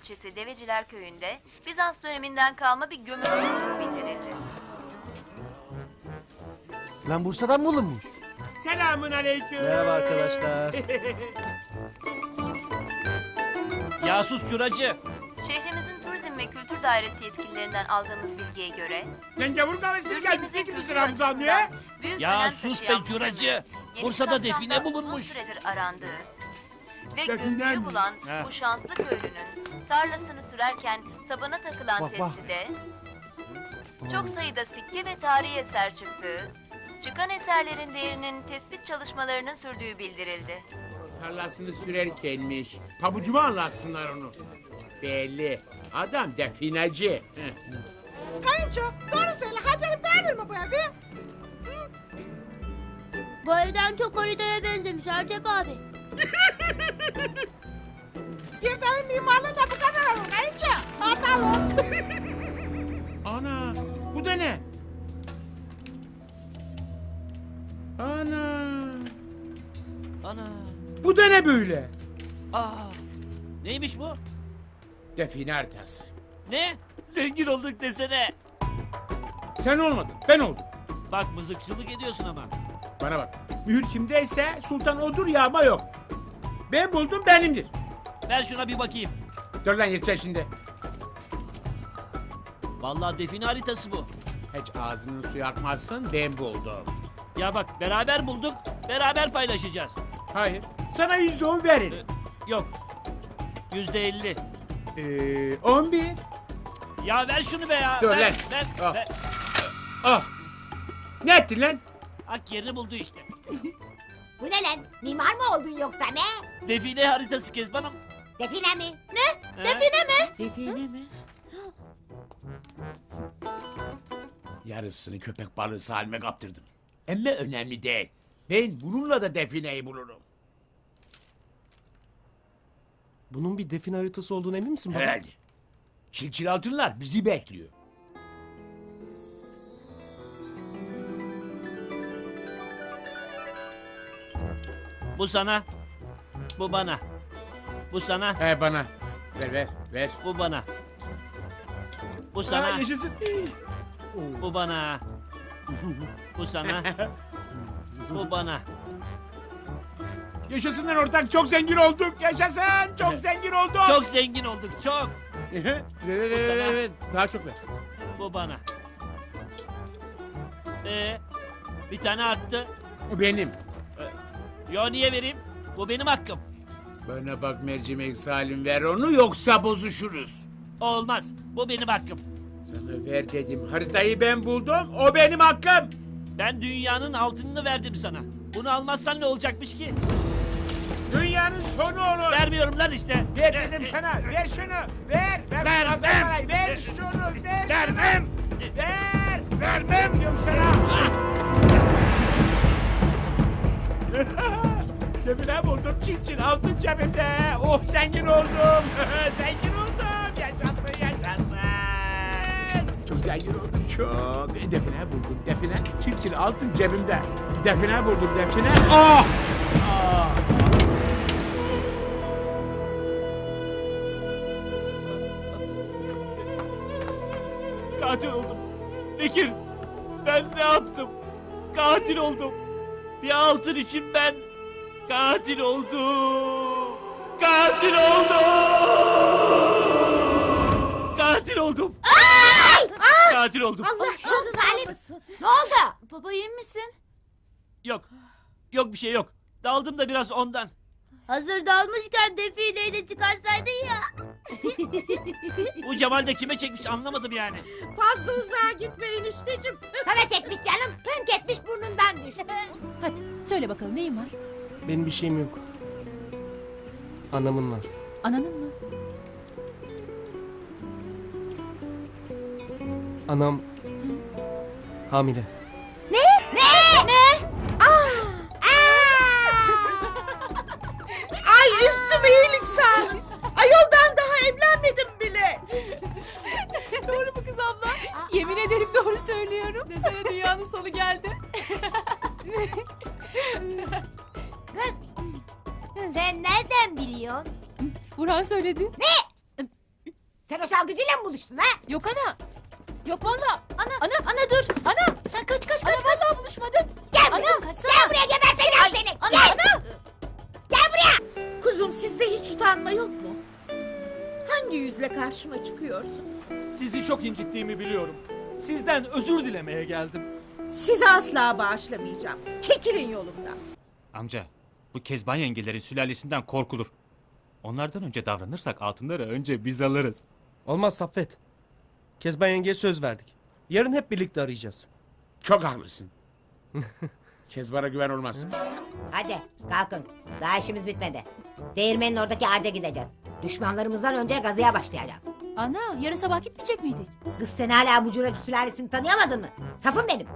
ilçesi Deveciler Köyü'nde Bizans döneminden kalma bir gömü bulunduğu bildirildi. Lan Bursa'dan bulunmuş. Selamun aleyküm. Merhaba arkadaşlar. Casus Şuracı. Şehrimizin Turizm ve Kültür Dairesi yetkililerinden aldığımız bilgiye göre Sen gavur kahvesini geldin. ülkemizde Ne gidiyorsun kültür Ramazan diye? büyük Ya önem sus be taşıyan bu curacı. Bursa'da kapsamda define uzun bulunmuş. süredir arandığı ve Define gömüyü mi? bulan Ha. bu şanslı köylünün tarlasını sürerken sabana takılan Bak, bak. tepside çok sayıda sikke ve tarihi eser çıktığı, çıkan eserlerin değerinin tespit çalışmalarının sürdüğü bildirildi. Tarlasını sürerkenmiş. Pabucuma anlatsınlar onu. Belli. Adam defineci. Heh. Kayınço doğru söyle Hacer'i beğenir mi bu evi? Bu evden çok haritaya benzemiş Ercep abi. Bir de mimarlığı da Bakalım. Ana. Bu da ne? Ana. Ana. Bu da ne böyle? Aa. Neymiş bu? Define haritası. Ne? Zengin olduk desene. Sen olmadın. Ben oldum. Bak mızıkçılık ediyorsun ama. Bana bak. Mühür kimdeyse sultan odur yağma yok. Ben buldum benimdir. Ben şuna bir bakayım. Dur lan yetişen şimdi. Vallahi define haritası bu. Hiç ağzının suyu akmazsın ben buldum. Ya bak beraber bulduk, beraber paylaşacağız. Hayır. Sana yüzde on veririm. Yok. Yüzde elli. Ee, on bir. Ya ver şunu be ya. Dur ver, lan. Ver, Al. ver. Ah. Ne ettin lan? Hak yerini buldu işte. Bu ne lan? Mimar mı oldun yoksa ne? Define haritası Kezban'ım. Define mi? Ha? Define mi? Yarısını köpek balığı halime kaptırdım. Ama önemli değil. Ben bununla da defineyi bulurum. Bunun bir define haritası olduğunu emin misin baba? Herhalde. Çilçil altınlar bizi bekliyor. Bu sana. Bu bana. Bu sana. He bana. Ver ver ver. Bu bana. Bu Ha, sana. yaşasın. Bu bana. Bu sana. Bu bana. Yaşasın lan ortak çok zengin olduk. Yaşasın çok zengin olduk. Çok zengin olduk çok. ver, ver, sana. ver. Daha çok ver. Bu bana. Ee, bir tane arttı. O benim. Yo niye vereyim? Bu benim hakkım. Bana bak mercimek salim ver onu yoksa bozuşuruz. Olmaz. Bu benim hakkım. Sana ver dedim. Haritayı ben buldum. O benim hakkım. Ben dünyanın altınını verdim sana. Bunu almazsan ne olacakmış ki? Dünyanın sonu olur. Vermiyorum lan işte. Ver dedim sana. Ver şunu. Ver. Ver. Ver, ver, ver. Ver şunu. Ver. Vermem. Ver. Vermem diyorum sana. Define buldum çin çin altın cebimde. Oh zengin oldum. zengin oldum. Zengin oldum çok. Define buldum define. Çin çin altın cebimde. Define buldum define. Oh. Ah. Katil oldum. Bekir, ben ne yaptım? Katil oldum. Bir altın için ben katil oldum. Katil oldum. Katil oldum. Katil oldum. Allah çok zalim. Ne oldu? Baba iyi misin? Yok. Yok bir şey yok. Daldım da biraz ondan. Hazır dalmışken defileyi de çıkarsaydın ya. Bu Cemal de kime çekmiş anlamadım yani. Fazla uzağa gitme enişteciğim. Sana çekmiş canım. Hınk etmiş burnundan düştü. Hadi söyle bakalım neyin var? Benim bir şeyim yok. Anamın var. Ananın mı? Anam hamile. Ne? Ne? Ay üstüme iyilik sağlık. Ayol ben daha evlenmedim bile. Doğru mu kız abla? Yemin ederim doğru söylüyorum. Desene dünyanın sonu geldi. Kız. Sen nereden biliyorsun? Burhan söyledi. Sen o şalgıcıyla mı buluştun ha? Yok ana. Yok valla. Ana. Ana ana dur. Ana sen kaç kaç kaç. Ana vallahi buluşmadım. Gel Ana, kızım. kaçsana. Gel buraya geberteceğim seni. Ana Gel. ana. Gel buraya. Kuzum sizde hiç utanma yok mu? Hangi yüzle karşıma çıkıyorsun? Sizi çok incittiğimi biliyorum. Sizden özür dilemeye geldim. Sizi asla bağışlamayacağım. Çekilin yolumdan. Amca, bu Kezban yengelerin sülalesinden korkulur. Onlardan önce davranırsak altınları önce biz alırız. Olmaz Saffet. Kezban yengeye söz verdik. Yarın hep birlikte arayacağız. Çok haklısın. Kezban'a güven olmaz. Hadi kalkın. Daha işimiz bitmedi. Değirmenin oradaki ağaca gideceğiz. Düşmanlarımızdan önce gazıya başlayacağız. Ana yarın sabah gitmeyecek miydik? Kız sen hala bu curacı sülalesini tanıyamadın mı? Safın benim.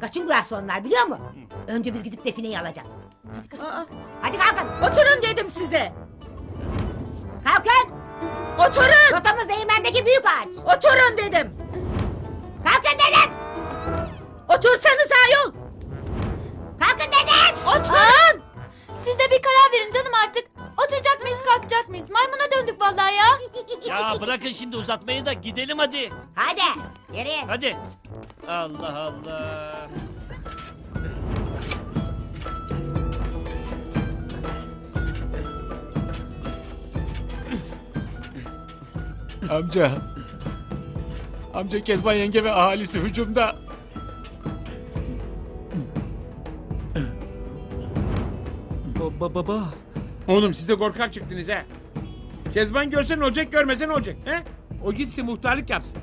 Kaçın kurası onlar biliyor musun? Önce biz gidip defineyi alacağız. Aa, Hadi kalkın. oturun dedim size. Kalkın. Oturun. Rotamız değirmendeki büyük ağaç. Oturun dedim. Kalkın dedim. Otursanız ayol. Kalkın dedim. Oturun. Siz de bir karar verin canım artık. Oturacak mıyız kalkacak mıyız? Maymuna döndük vallahi ya. Ya bırakın şimdi uzatmayı da gidelim hadi. Hadi. Yürüyün. Hadi. Allah Allah. Amca. Amca Kezban yenge ve ahalisi hücumda. Baba baba. Oğlum siz de korkak çıktınız ha. Kezban görsen olacak görmesen olacak. He? O gitsin muhtarlık yapsın.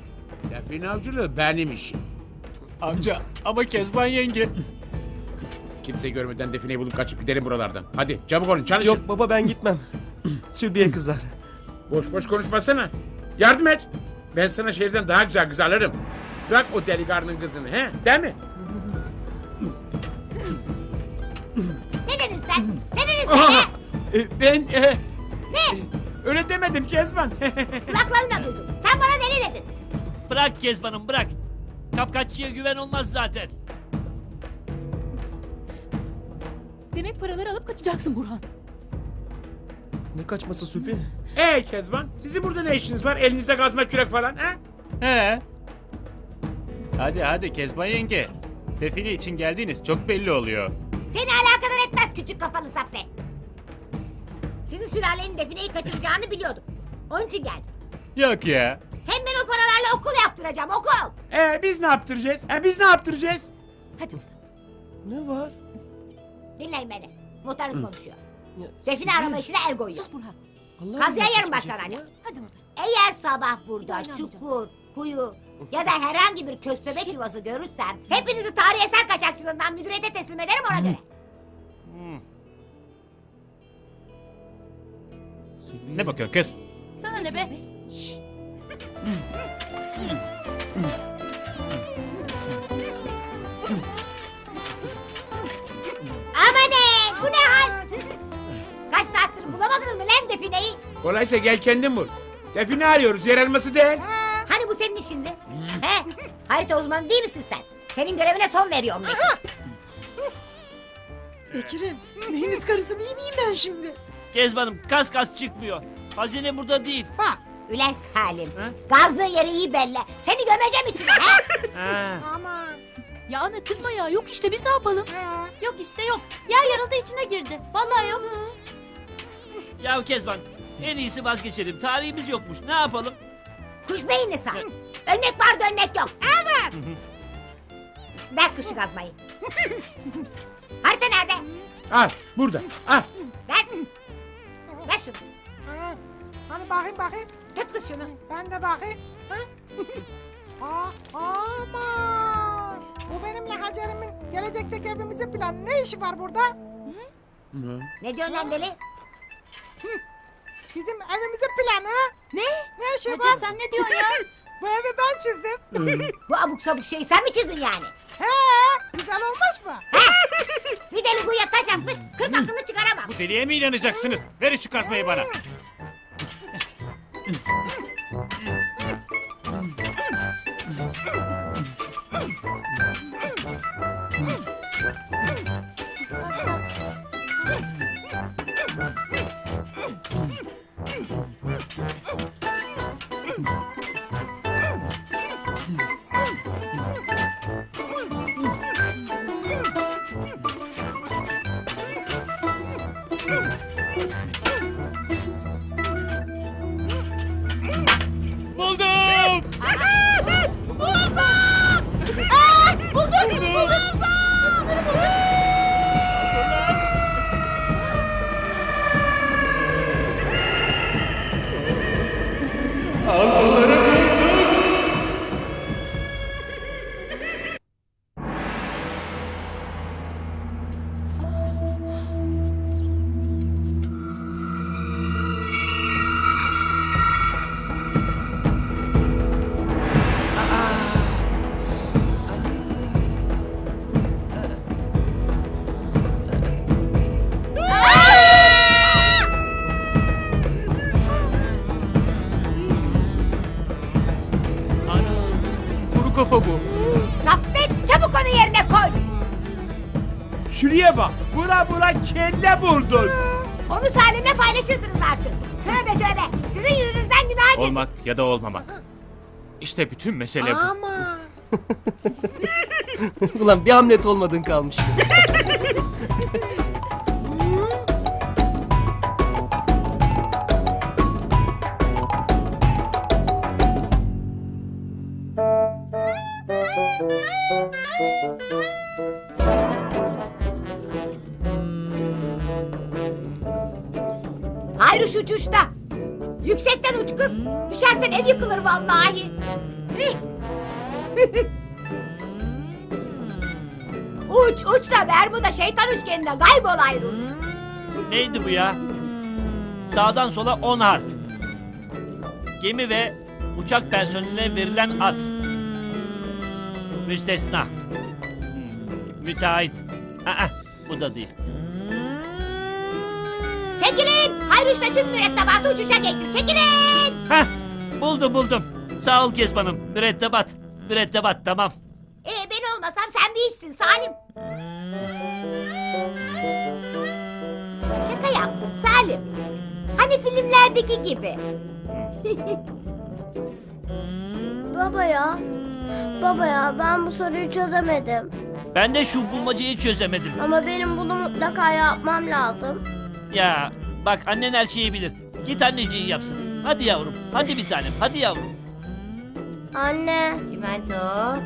Define avcılığı benim işim. Amca ama Kezban yenge. Kimse görmeden defineyi bulup kaçıp giderim buralardan. Hadi çabuk olun çalışın. Yok baba ben gitmem. Sülbiye kızar. Boş boş konuşmasana. Yardım et. Ben sana şehirden daha güzel kız alırım. Bırak o delikanlının kızını he? Değil mi? Ne dedin sen? Ne dedin sen? Aha! he? E, ben... e, e, öyle demedim Kezban. Kulaklarımla duydum. Sen bana deli dedin. Bırak Kezban'ım bırak. Kapkaççıya güven olmaz zaten. Demek paraları alıp kaçacaksın Burhan. Ne kaçması Sülbiye? Ey Kezban sizin burada ne işiniz var? Elinizde kazma kürek falan ha? He. Hadi hadi Kezban yenge. Define için geldiğiniz çok belli oluyor. Seni alakadar etmez küçük kafalı sappet. Sizin sülalenin defineyi kaçıracağını biliyordum. Onun için geldim. Yok ya. Hem ben o paralarla okul yaptıracağım okul. E biz ne yaptıracağız? E biz ne yaptıracağız? Hadi Ne var? Dinleyin beni. Muhtarınız konuşuyor. Define arama işine el koyuyor. sus Burhan. Allah Kazıya yarın anne. Hadi oradan. Eğer sabah burada çukur, kuyu ya da herhangi bir köstebek yuvası görürsem hepinizi tarihi eser kaçakçılığından müdüriyete teslim ederim ona göre. Ne bakıyorsun kız? Sana ne be? Bulamadınız mı lan defineyi? Kolaysa gel kendin bul. Define arıyoruz yer elması değil. Hani bu senin işindi? He? Harita uzmanı değil misin sen? Senin görevine son veriyorum Bekir. Bekir'im neyiniz karısı değil miyim ben şimdi? Kezban'ım kas kas çıkmıyor. Hazine burada değil. Bak. Ülen Salim. Gazdığı yeri iyi belli. Seni gömeceğim içine. he? Ha. Ya ana kızma ya. Yok işte biz ne yapalım? Yok işte yok. Yer yarıldı içine girdi. Vallahi yok. Ya Kezban en iyisi vazgeçelim. Tarihimiz yokmuş. Ne yapalım? Kuş beyinli sağ. Ölmek var dönmek yok. Evet. Ver kuşu kazmayı. Harita nerede? Al burada. Al. Ver. Ver şunu. Hani bakayım bakayım. Tut kız şunu. Ben de bakayım. Ha? Aa, aman. Bu benimle Hacer'imin gelecekteki evimizin planı. Ne işi var burada? Ne diyorsun lan deli? Bizim evimizin planı. Ne? Ne işi Hacı sen ne diyorsun ya? Bu evi ben çizdim. Bu abuk sabuk şeyi sen mi çizdin yani? He, güzel olmuş mu? Bir deli kuyuya taş atmış, kırk aklını çıkaramam. Bu deliye mi inanacaksınız? Verin şu kazmayı bana. Olmak ya da olmamak. İşte bütün mesele bu. Ama. Ulan bir Hamlet olmadın kalmış. vallahi. Uç uç da Bermuda şeytan üçgeninde kaybol Hayruş. Neydi bu ya? Sağdan sola 10 harf. Gemi ve uçak personeline verilen ad. Müstesna. Müteahhit. Aa, bu da değil. Çekilin. Hayruş ve tüm mürettebatı uçuşa geçti. Çekilin. Heh, buldum buldum. Sağ ol Kezban'ım. Mürettebat. Mürettebat tamam. Ee, ben olmasam sen bir işsin Salim. Şaka yaptım Salim. Hani filmlerdeki gibi. Baba ya. Baba ya ben bu soruyu çözemedim. Ben de şu bulmacayı çözemedim. Ama benim bunu mutlaka yapmam lazım. Ya bak annen her şeyi bilir. Git anneciğin yapsın. Hadi yavrum. Hadi bir tanem. Hadi yavrum. Anne. Çimento.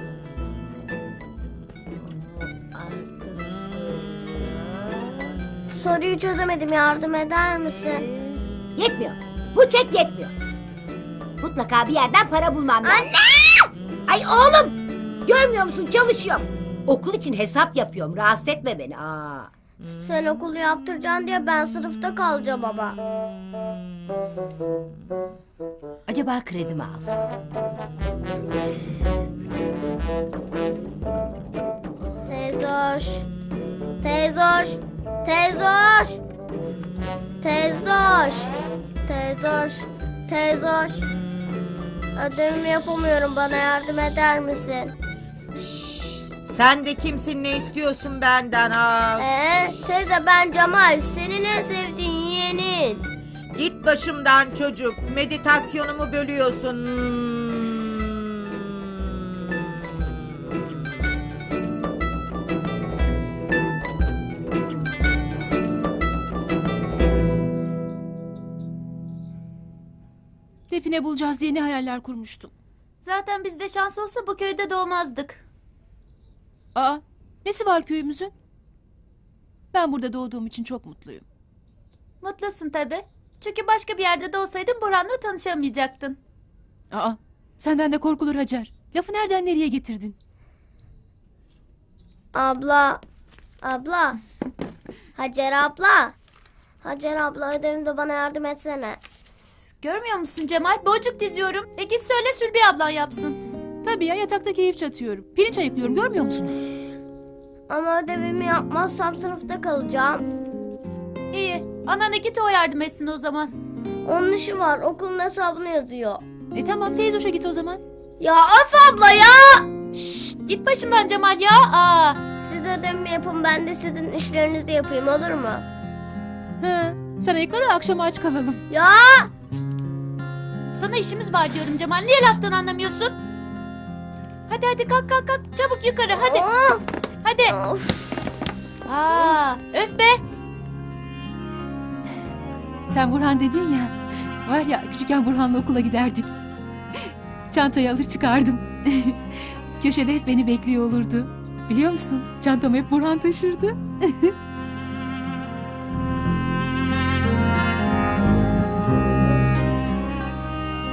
Soruyu çözemedim yardım eder misin? Yetmiyor. Bu çek yetmiyor. Mutlaka bir yerden para bulmam lazım. Anne! Ay oğlum! Görmüyor musun çalışıyorum. Okul için hesap yapıyorum. Rahatsız etme beni. Aa. Sen okulu yaptıracaksın diye ben sınıfta kalacağım ama. Acaba kredi mi alsam? Teyze hoş. Teyze hoş. Teyze hoş. Teyze hoş. Teyze hoş. Teyze hoş. Ödevimi yapamıyorum bana yardım eder misin? Sen de kimsin ne istiyorsun benden ha? Ee, teyze ben Cemal. Senin en sevdiğin yeğenin. Git başımdan çocuk. Meditasyonumu bölüyorsun. Define bulacağız diye ne hayaller kurmuştum. Zaten bizde şans olsa bu köyde doğmazdık. Aa, nesi var köyümüzün? Ben burada doğduğum için çok mutluyum. Mutlusun tabi. Çünkü başka bir yerde doğsaydın Burhan'la tanışamayacaktın. Aa, senden de korkulur Hacer. Lafı nereden nereye getirdin? Abla, abla. Hacer abla. Hacer abla ödevimde bana yardım etsene. Görmüyor musun Cemal? Boncuk diziyorum. E git söyle Sülbi ablan yapsın. Tabii ya yatakta keyif çatıyorum. Pirinç ayıklıyorum görmüyor musun? Ama ödevimi yapmazsam sınıfta kalacağım. İyi. Anana git o yardım etsin o zaman. Onun işi var. Okulun hesabını yazıyor. E tamam teyze hoşa git o zaman. Ya of abla ya! Şşt, git başımdan Cemal ya. Aa. Siz ödevimi yapın ben de sizin işlerinizi yapayım olur mu? He, sen ayıkla da akşama aç kalalım. Ya! Sana işimiz var diyorum Cemal. Niye laftan anlamıyorsun? Hadi hadi kalk kalk kalk. Çabuk yukarı hadi. Hadi. Aa, öf be. Sen Burhan dedin ya. Var ya küçükken Burhan'la okula giderdik. Çantayı alır çıkardım. Köşede hep beni bekliyor olurdu. Biliyor musun? Çantamı hep Burhan taşırdı.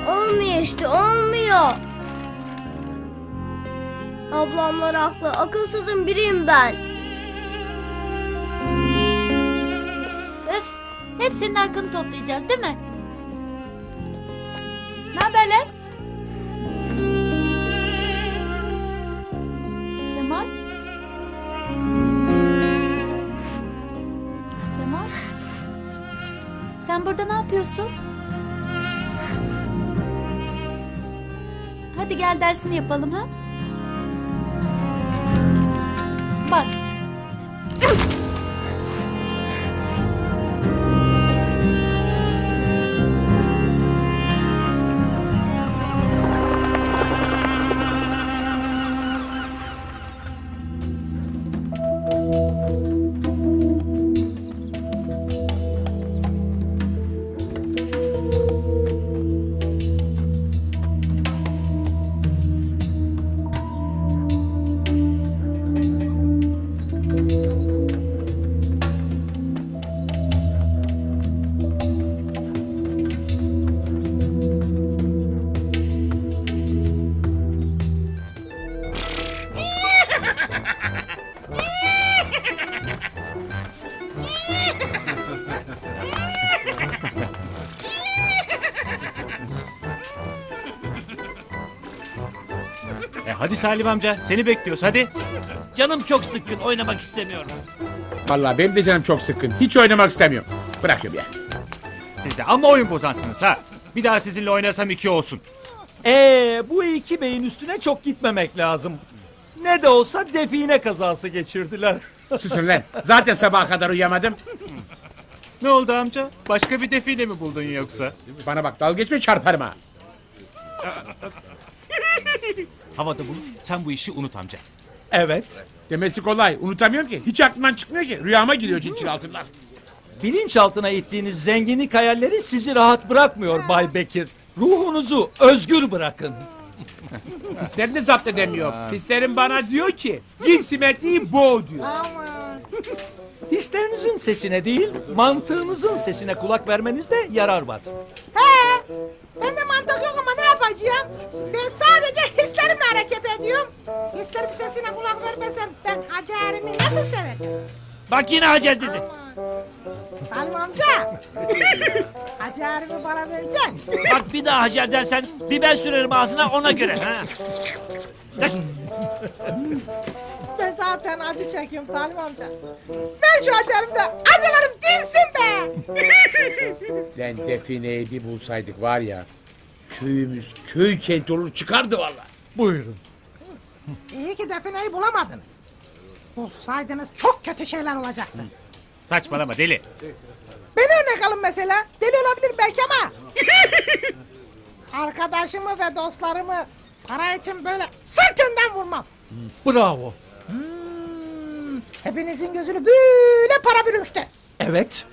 Olmuyor işte olmuyor. Ablamlar haklı. Akılsızın biriyim ben. Hep senin arkanı toplayacağız değil mi? Ne haberler? Cemal? Cemal? Sen burada ne yapıyorsun? Hadi gel dersini yapalım ha. Salim amca seni bekliyoruz hadi. Canım çok sıkkın oynamak istemiyorum. Vallahi benim de canım çok sıkkın. Hiç oynamak istemiyorum. Bırakıyorum ya. Siz de ama oyun bozansınız ha. Bir daha sizinle oynasam iki olsun. Ee, bu iki beyin üstüne çok gitmemek lazım. Ne de olsa define kazası geçirdiler. Susun lan. Zaten sabaha kadar uyuyamadım. Ne oldu amca? Başka bir defile mi buldun yoksa? Bana bak dal geçme çarparım ha. Havada bulut sen bu işi unut amca. Evet. Demesi kolay. Unutamıyorum ki. Hiç aklımdan çıkmıyor ki. Rüyama giriyor cincil altınlar. Bilinçaltına ittiğiniz zenginlik hayalleri sizi rahat bırakmıyor Bay Bekir. Ruhunuzu özgür bırakın. Hislerini zapt edemiyor. Hislerim bana diyor ki git simetriyi boğ diyor. Hislerinizin sesine değil, mantığınızın sesine kulak vermenizde yarar var. He. Ben de mantık yok yapacağım? Ben sadece hislerimle hareket ediyorum. Hislerim sesine kulak vermesem ben Hacer'imi nasıl severim? Bak yine Hacer dedi. Salim amca. Hacer'imi bana vereceksin. Bak bir daha Hacer dersen biber sürerim ağzına ona göre. Ha. Ben zaten acı çekiyorum Salim amca. Ver şu Hacer'imi de acılarım dinsin be. Lan defineyi bir bulsaydık var ya. Köyümüz köy kent olur çıkardı valla. Buyurun. İyi ki defineyi bulamadınız. Bulsaydınız çok kötü şeyler olacaktı. Saçmalama deli. Beni örnek alın mesela. Deli olabilir belki ama. Arkadaşımı ve dostlarımı para için böyle sırtından vurmam. Bravo. Hmm, hepinizin gözünü böyle para bürümüştü. Evet.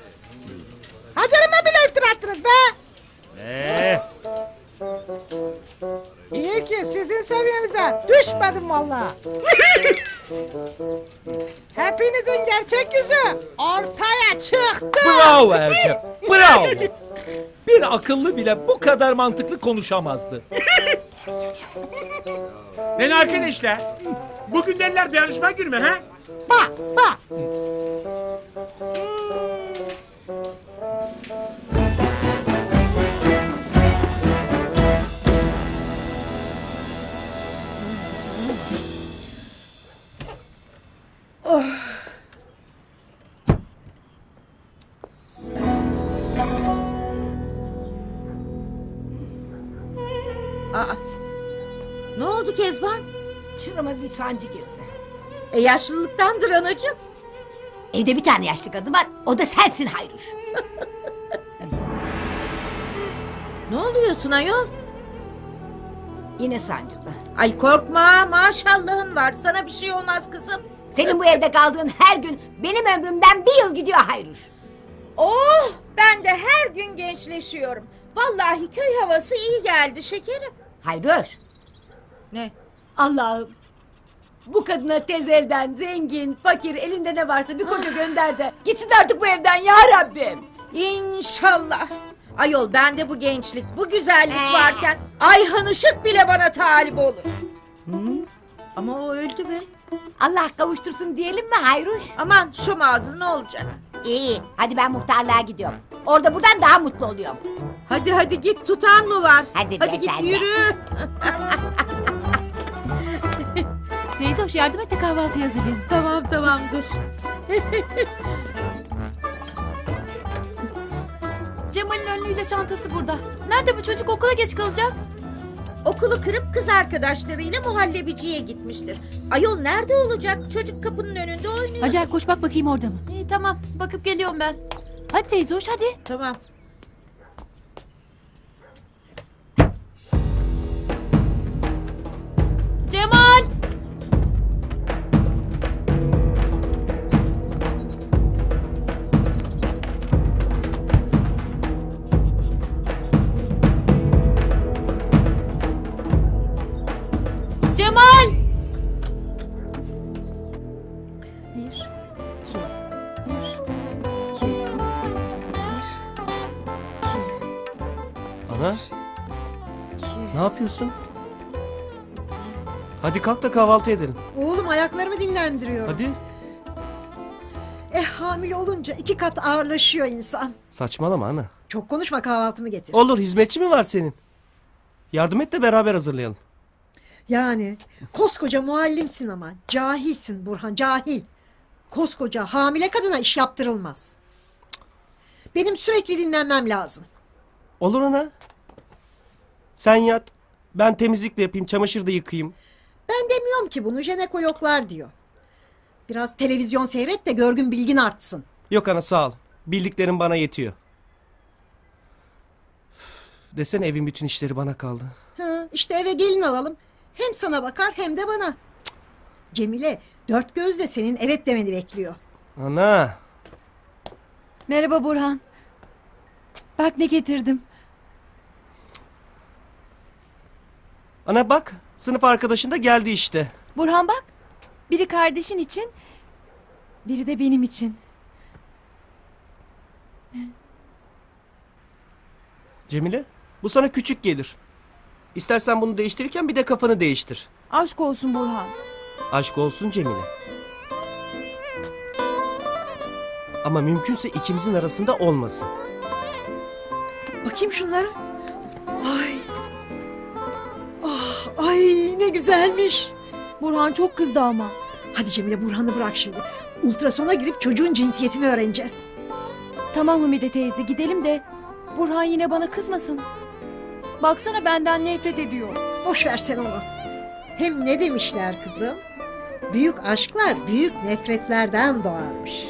Hacerime bile iftira attınız be. Ee, İyi ki sizin seviyenize düşmedim valla. Hepinizin gerçek yüzü ortaya çıktı. Bravo Ercep. Bravo. Bir akıllı bile bu kadar mantıklı konuşamazdı. Lan arkadaşlar. Bugün deliler dayanışma günü mü ha? Bak bak. Ne oldu Kezban? Şurama bir sancı girdi. E yaşlılıktandır anacığım. Evde bir tane yaşlı kadın var. O da sensin Hayruş. Ne oluyorsun ayol? Yine sancılı. Ay korkma maşallahın var. Sana bir şey olmaz kızım. Senin bu evde kaldığın her gün benim ömrümden bir yıl gidiyor Hayruş. Oh ben de her gün gençleşiyorum. Vallahi köy havası iyi geldi şekerim. Hayruş. Ne? Allah'ım. Bu kadına tez elden, zengin, fakir, elinde ne varsa bir koca gönder de gitsin artık bu evden ya Rabbim. İnşallah. Ayol bende bu gençlik, bu güzellik varken Ayhan Işık bile bana talip olur. Ama o öldü be. Allah kavuştursun diyelim mi Hayruş? Aman şu ağzın ne olacak? İyi, hadi ben muhtarlığa gidiyorum. Orada buradan daha mutlu oluyorum. Hadi hadi git tutan mı var? Hadi be hadi git sen de. yürü. Teyze hoş yardım et de kahvaltı hazırlayalım. tamam tamam dur. Cemal'in önlüğüyle çantası burada. Nerede bu çocuk okula geç kalacak? Okulu kırıp kız arkadaşlarıyla muhallebiciye gitmiştir. Ayol nerede olacak? Çocuk kapının önünde oynuyor. Hacer koş bak bakayım orada mı? İyi tamam bakıp geliyorum ben. Hadi teyze hoş hadi. Tamam. Cemal! Yapıyorsun? Hadi kalk da kahvaltı edelim. Oğlum ayaklarımı dinlendiriyorum. Hadi. Eh hamile olunca iki kat ağırlaşıyor insan. Saçmalama ana. Çok konuşma kahvaltımı getir. Olur hizmetçi mi var senin? Yardım et de beraber hazırlayalım. Yani koskoca muallimsin ama cahilsin Burhan cahil. Koskoca hamile kadına iş yaptırılmaz. Benim sürekli dinlenmem lazım. Olur ana. Sen yat. Ben temizlik de yapayım, çamaşır da yıkayayım. Ben demiyorum ki bunu jenekologlar diyor. Biraz televizyon seyret de görgün bilgin artsın. Yok ana sağ ol. Bildiklerim bana yetiyor. Desene evin bütün işleri bana kaldı. Ha, işte eve gelin alalım. Hem sana bakar hem de bana. Cık. Cemile dört gözle senin evet demeni bekliyor. Ana. Merhaba Burhan. Bak ne getirdim. Ana bak sınıf arkadaşın da geldi işte. Burhan bak. Biri kardeşin için, biri de benim için. Cemile bu sana küçük gelir. İstersen bunu değiştirirken bir de kafanı değiştir. Aşk olsun Burhan. Aşk olsun Cemile. Ama mümkünse ikimizin arasında olmasın. Bakayım şunlara. Ay. Ay ne güzelmiş. Burhan çok kızdı ama. Hadi Cemile Burhan'ı bırak şimdi. Ultrasona girip çocuğun cinsiyetini öğreneceğiz. Tamam Hamide teyze gidelim de Burhan yine bana kızmasın. Baksana benden nefret ediyor. Boş ver sen onu. Hem ne demişler kızım? Büyük aşklar büyük nefretlerden doğarmış.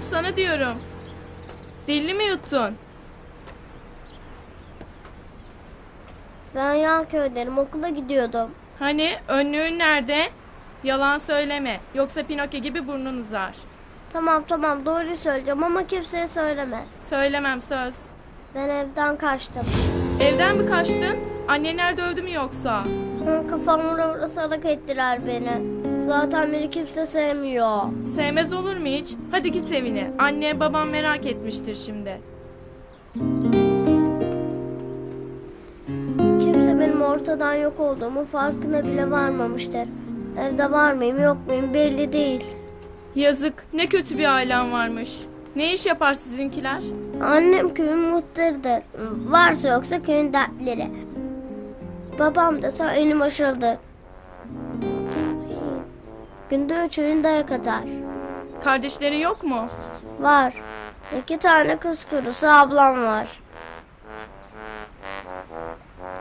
Çocuk sana diyorum. Dilini mi yuttun? Ben yan köydeyim okula gidiyordum. Hani önlüğün nerede? Yalan söyleme. Yoksa Pinokyo gibi burnun uzar. Tamam tamam doğruyu söyleyeceğim ama kimseye söyleme. Söylemem söz. Ben evden kaçtım. Evden mi kaçtın? Annenler dövdü mü yoksa? Hı, Kafam vura vura salak ettiler beni. Zaten beni kimse sevmiyor. Sevmez olur mu hiç? Hadi git evine. Anne babam merak etmiştir şimdi. Kimse benim ortadan yok olduğumun farkına bile varmamıştır. Evde var mıyım yok muyum belli değil. Yazık. Ne kötü bir ailen varmış. Ne iş yapar sizinkiler? Annem köyün muhtarıdır. Varsa yoksa köyün dertleri. Babam da sen önüm aşıldı. Günde üç öğün dayak atar. Kardeşlerin yok mu? Var. İki tane kız kurusu ablam var.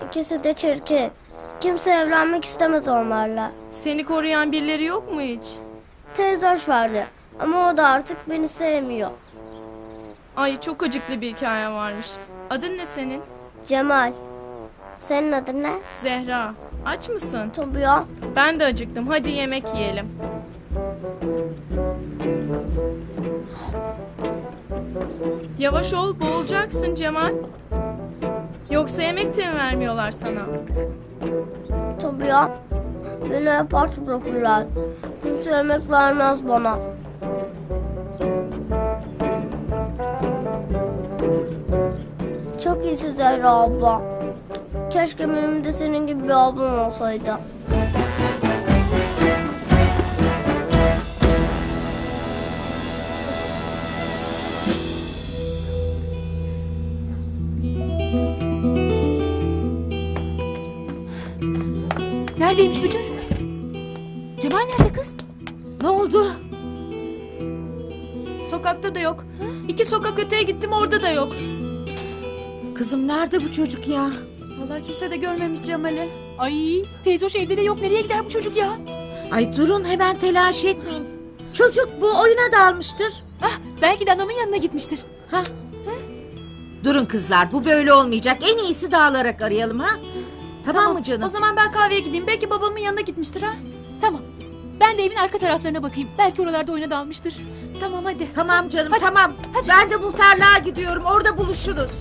İkisi de çirkin. Kimse evlenmek istemez onlarla. Seni koruyan birileri yok mu hiç? Teyze hoş vardı. Ama o da artık beni sevmiyor. Ay çok acıklı bir hikaye varmış. Adın ne senin? Cemal. Senin adın ne? Zehra. Aç mısın? Tabii ya. Ben de acıktım. Hadi yemek yiyelim. Yavaş ol, boğulacaksın Cemal. Yoksa yemek de mi vermiyorlar sana? Tabii ya. Beni hep aç bırakırlar. Kimse yemek vermez bana. Çok iyisin Zehra abla. Keşke benim de senin gibi bir ablam olsaydı. Neredeymiş Bücür? Cemal nerede kız? Ne oldu? Sokakta da yok. İki sokak öteye gittim orada da yok. Kızım nerede bu çocuk ya? Vallahi kimse de görmemiş Cemal'i. Ay teyze hoş evde de yok. Nereye gider bu çocuk ya? Ay durun hemen telaş etmeyin. Çocuk bu oyuna dalmıştır. Ah, belki de anamın yanına gitmiştir. Ha? Durun kızlar bu böyle olmayacak. En iyisi dağılarak arayalım ha. Tamam, mı canım? O zaman ben kahveye gideyim. Belki babamın yanına gitmiştir ha. Tamam. Ben de evin arka taraflarına bakayım. Belki oralarda oyuna dalmıştır. Tamam hadi. Tamam canım tamam. Ben de muhtarlığa gidiyorum. Orada buluşuruz.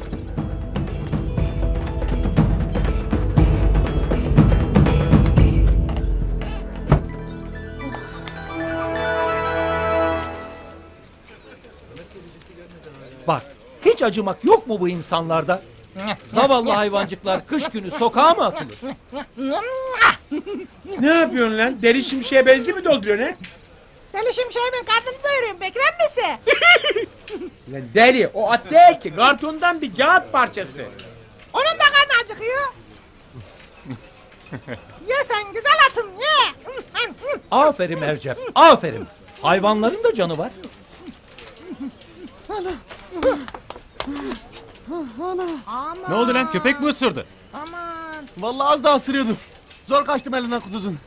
Hiç acımak yok mu bu insanlarda? Zavallı hayvancıklar kış günü sokağa mı atılır? Ne yapıyorsun lan? Deli şimşeğe benzin mi dolduruyorsun he? Deli şimşeğimin karnını doyuruyorum Bekrem misin? Lan deli o at değil ki kartondan bir kağıt parçası. Onun da karnı acıkıyor. ye sen güzel atım ye. Aferin Ercep, aferin. Hayvanların da canı var. Ne oldu lan köpek mi ısırdı? Aman. Vallahi az daha ısırıyordu. Zor kaçtım elinden kuduzun.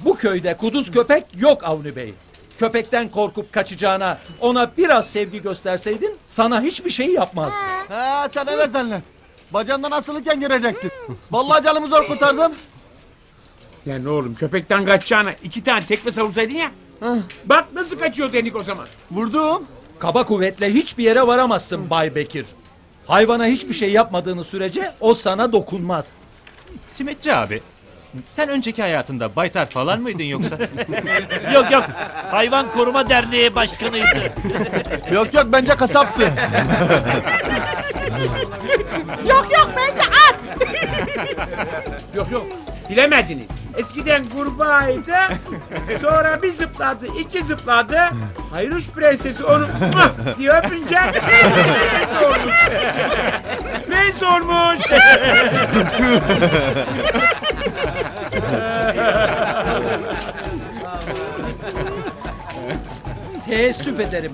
Bu köyde kuduz köpek yok Avni Bey. Köpekten korkup kaçacağına ona biraz sevgi gösterseydin sana hiçbir şey yapmaz. He sen öyle zannet. Bacağından asılırken görecektin. Vallahi canımı zor kurtardım. Ya ne oğlum köpekten kaçacağına iki tane tekme savursaydın ya. Bak nasıl kaçıyor denik o zaman. Vurdum. Kaba kuvvetle hiçbir yere varamazsın Bay Bekir. Hayvana hiçbir şey yapmadığını sürece o sana dokunmaz. Simetri abi. Sen önceki hayatında baytar falan mıydın yoksa? Yok yok. Hayvan Koruma Derneği başkanıydı. Yok yok bence kasaptı. Yok yok bence at. Yok yok bilemediniz. Eskiden kurbağaydı. Sonra bir zıpladı, iki zıpladı. Hayruş prensesi onu "Mah!" diye öpünce prens olmuş. prens olmuş. Teessüf ederim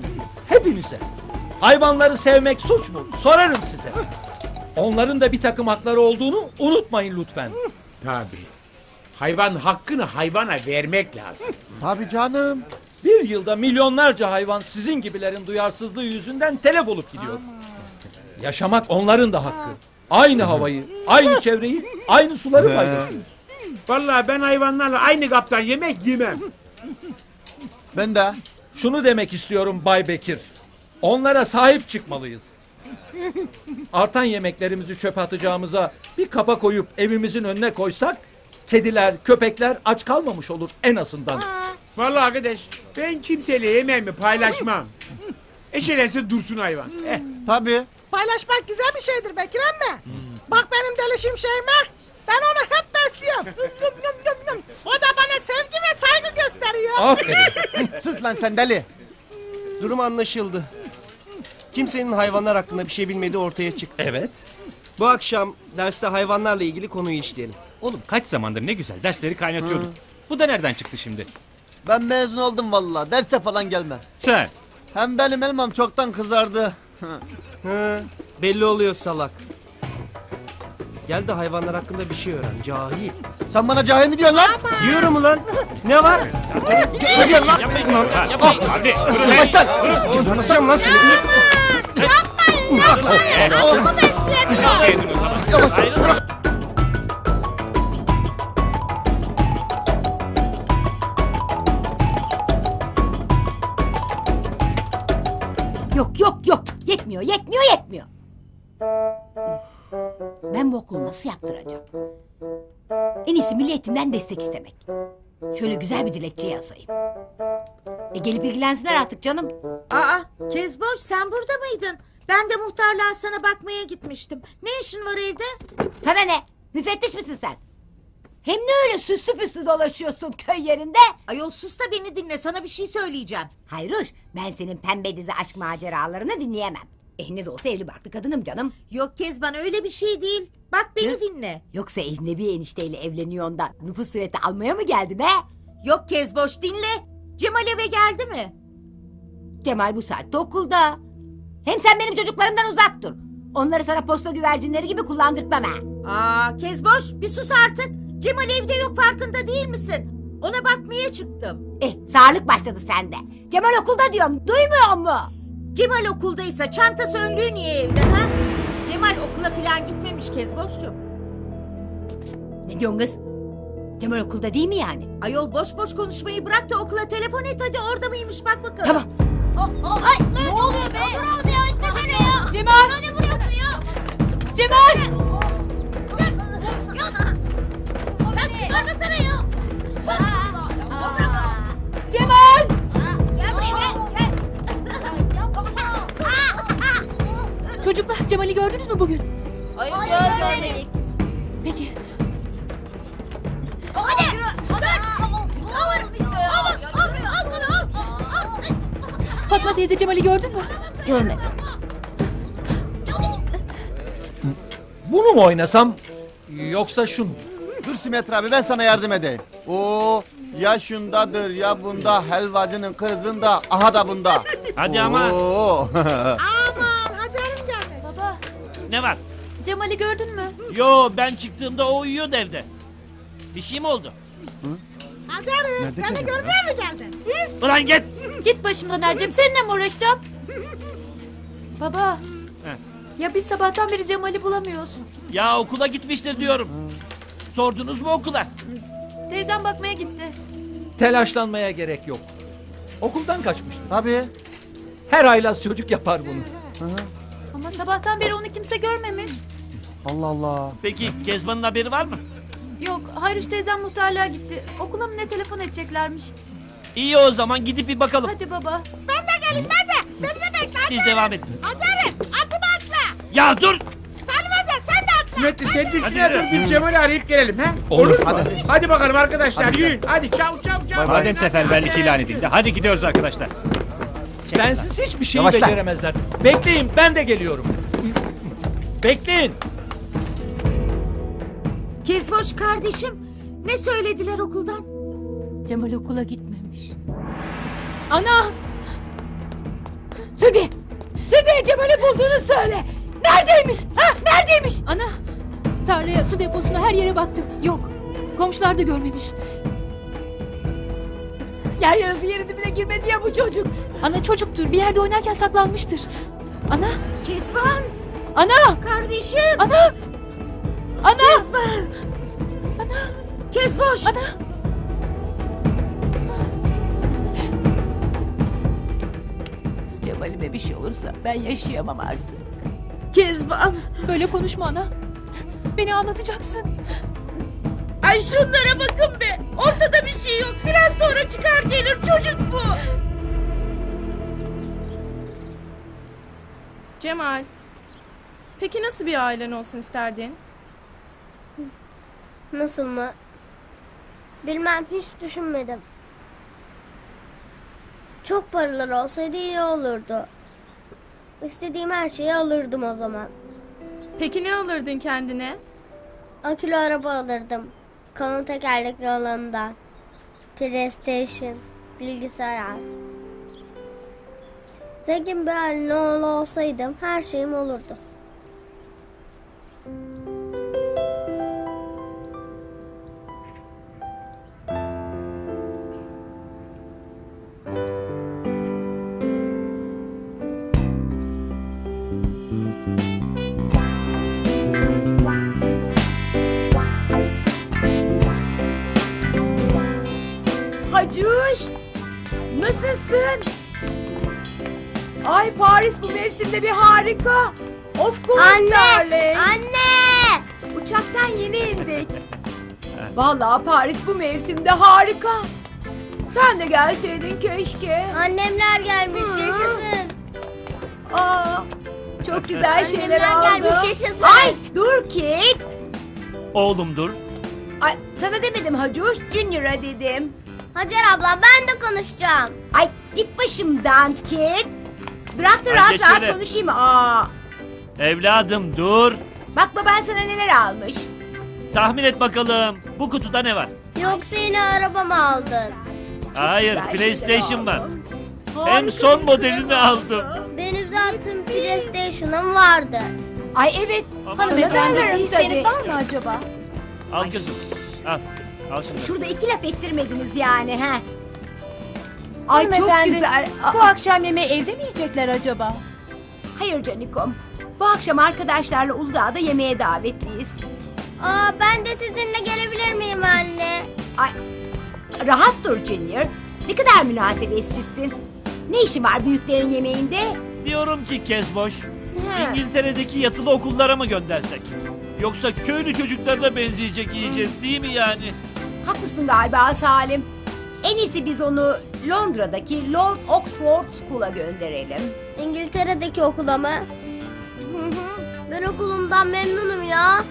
hepinize. Hayvanları sevmek suç mu? Sorarım size. Onların da bir takım hakları olduğunu unutmayın lütfen. Tabii. Hayvan hakkını hayvana vermek lazım. Tabii canım. Bir yılda milyonlarca hayvan sizin gibilerin duyarsızlığı yüzünden telef olup gidiyor. Yaşamak onların da hakkı. Aynı havayı, aynı çevreyi, aynı suları paylaşıyoruz. Vallahi ben hayvanlarla aynı kaptan yemek yemem. Ben de. Şunu demek istiyorum Bay Bekir. Onlara sahip çıkmalıyız. Artan yemeklerimizi çöpe atacağımıza bir kapa koyup evimizin önüne koysak kediler, köpekler aç kalmamış olur en azından. Vallahi arkadaş ben kimseyle yemeğimi paylaşmam. Eşelense dursun hayvan. Eh. Tabii. Paylaşmak güzel bir şeydir Bekrem mi? Bak benim deli şimşeğime. Ben onu hep besliyorum. O da bana sevgi ve saygı gösteriyor. Aferin. Sus lan sen deli. Durum anlaşıldı. Kimsenin hayvanlar hakkında bir şey bilmediği ortaya çıktı. Evet. Bu akşam derste hayvanlarla ilgili konuyu işleyelim. Oğlum kaç zamandır ne güzel dersleri kaynatıyorduk. Bu da nereden çıktı şimdi? Ben mezun oldum vallahi. Derse falan gelmem. Sen. Hem benim elmam çoktan kızardı. Hı, belli oluyor salak. Gel de hayvanlar hakkında bir şey öğren. Cahil. Sen bana cahil mi diyorsun lan? Diyorum ulan. Ne var? Ne diyorsun lan? Ah, Abi Yavaş lan. Anlatacağım lan seni. Adamı besleyemiyor. Yok yok yetmiyor yetmiyor yetmiyor. Ben bu okulu nasıl yaptıracağım? En iyisi milliyetinden destek istemek. Şöyle güzel bir dilekçe yazayım. E gelip ilgilensinler artık canım. Aa Kezboş sen burada mıydın? Ben de muhtarlığa sana bakmaya gitmiştim. Ne işin var evde? Sana ne? Müfettiş misin sen? Hem ne öyle süslü püslü dolaşıyorsun köy yerinde? Ayol sus da beni dinle sana bir şey söyleyeceğim. Hayruş ben senin pembe dizi aşk maceralarını dinleyemem. Eh ne de olsa evli barklı kadınım canım. Yok Kezban öyle bir şey değil. Bak beni Kız. dinle. Yoksa ecnebi enişteyle evleniyorsun da nüfus sureti almaya mı geldin he? Yok Kezboş dinle. Cemal eve geldi mi? Cemal bu saatte okulda. Hem sen benim çocuklarımdan uzak dur. Onları sana posta güvercinleri gibi kullandırtmam ha. Aa Kezboş bir sus artık. Cemal evde yok farkında değil misin? Ona bakmaya çıktım. Eh sağlık başladı sende. Cemal okulda diyorum duymuyor mu? Cemal okuldaysa çantası önlüğü niye evde ha? Cemal okula falan gitmemiş Kezboş'cum. Ne diyorsun kız? Cemal okulda değil mi yani? Ayol boş boş konuşmayı bırak da okula telefon et hadi orada mıymış bak bakalım. Tamam. Ay, ne, oluyor be? Dur oğlum ya etmesene ya. Cemal! Ne vuruyorsun ya? Cemal! Çıkarmasana ya. Cemal! Gel buraya gel. Çocuklar Cemal'i gördünüz mü bugün? Hayır görmedik. Peki. Hadi. Hadi. Al al al al. Fatma teyze Cemal'i gördün mü? Görmedim. Bunu mu oynasam yoksa şunu? mu? Dur Simetri abi ben sana yardım edeyim. Oo ya şundadır ya bunda helvacının kızında aha da bunda. Hadi ama. Oo. Aman Hacer'im geldi. Baba Ne var? Cemal'i gördün mü? Yo ben çıktığımda o uyuyordu evde. Bir şey mi oldu? Hacer'im Nerede seni ki görmeye mi geldin? Hı? Ulan git. Git başımdan Ercem seninle mi uğraşacağım? Baba. Ya biz sabahtan beri Cemal'i bulamıyoruz. Ya okula gitmiştir diyorum. Sordunuz mu okula? Teyzem bakmaya gitti. Telaşlanmaya gerek yok. Okuldan kaçmıştır. Tabii. Her haylaz çocuk yapar bunu. Ama sabahtan beri onu kimse görmemiş. Allah Allah. Peki Kezban'ın haberi var mı? Yok Hayruş teyzem muhtarlığa gitti. Okula mı ne telefon edeceklermiş. İyi o zaman gidip bir bakalım. Hadi baba. Ben de geleyim ben de. Beni de bekle. Siz devam edin. Hacer'im atımı atla. Ya dur. Hacer sen düşüne Hadi biz Cemal'i arayıp gelelim ha? Olur. Hadi. Hadi, bakalım arkadaşlar Hadi. yürüyün. Hadi çav çav çav. Madem seferberlik ilan edildi. Hadi gidiyoruz arkadaşlar. Bensiz hiçbir şey Yavaşla. beceremezler. Bekleyin ben de geliyorum. Bekleyin. Kezboş kardeşim ne söylediler okuldan? Cemal okula gitmemiş. Ana! Sübi! Sübi Cemal'i bulduğunu söyle. Neredeymiş? Ha neredeymiş? Ana! Tarlaya, su deposuna her yere baktım. Yok. Komşular da görmemiş. Yer yarıldı yerin dibine girmedi ya bu çocuk. Ana çocuktur. Bir yerde oynarken saklanmıştır. Ana! Kezban Ana! kardeşim. Ana! Ana! Kezban. Ana. Kezboş. Ana! Cemal'ime bir şey olursa ben yaşayamam artık. Kezban. Böyle konuşma ana. Beni anlatacaksın. Ay şunlara bakın be. Ortada bir şey yok. Biraz sonra çıkar gelir çocuk bu. Cemal. Peki nasıl bir ailen olsun isterdin? Nasıl mı? Bilmem hiç düşünmedim. Çok paralar olsaydı iyi olurdu. İstediğim her şeyi alırdım o zaman. Peki ne alırdın kendine? Akülü araba alırdım. Kalın tekerlekli olanından. PlayStation, bilgisayar. Zengin bir ailenin oğlu olsaydım her şeyim olurdu. Hacuş! Nasılsın? Ay Paris bu mevsimde bir harika. Of course Anne! darling. Anne! Uçaktan yeni indik. Vallahi Paris bu mevsimde harika. Sen de gelseydin keşke. Annemler gelmiş yaşasın. Aa, çok güzel şeyler Annemler aldım. gelmiş yaşasın. Ay dur Kit. Oğlum dur. Ay, sana demedim Hacuş, Junior'a dedim. Hacer abla ben de konuşacağım. Ay git başımdan Kit. Bırak da Ay, rahat rahat konuşayım. Aa, Evladım dur. bak baban sana neler almış. Tahmin et bakalım. Bu kutuda ne var? Yoksa yine araba mı aldın? Hayır güzel PlayStation şeyler var. aldım. Hem Harika son bir modelini aldım. Benim zaten PlayStation'ım vardı. Ay evet. Hanımefendi bir isteğiniz var mı acaba? Al kızım. Al. Al şunu. Şurada iki laf ettirmediniz yani ha. Ay çok Hanımefendi, güzel. Bu akşam yemeği evde mi yiyecekler acaba? Hayır Canikom. Bu akşam arkadaşlarla Uludağ'da yemeğe davetliyiz. Aa ben de sizinle gelebilir miyim anne? Ay rahat dur Junior. Ne kadar münasebetsizsin. Ne işin var büyüklerin yemeğinde? Diyorum ki Kezboş. Ha. İngiltere'deki yatılı okullara mı göndersek? Yoksa köylü çocuklarına benzeyecek iyice değil mi yani? Haklısın galiba Salim. En iyisi biz onu Londra'daki Lord Oxford School'a gönderelim. İngiltere'deki okula mı? Ben okulumdan memnunum ya.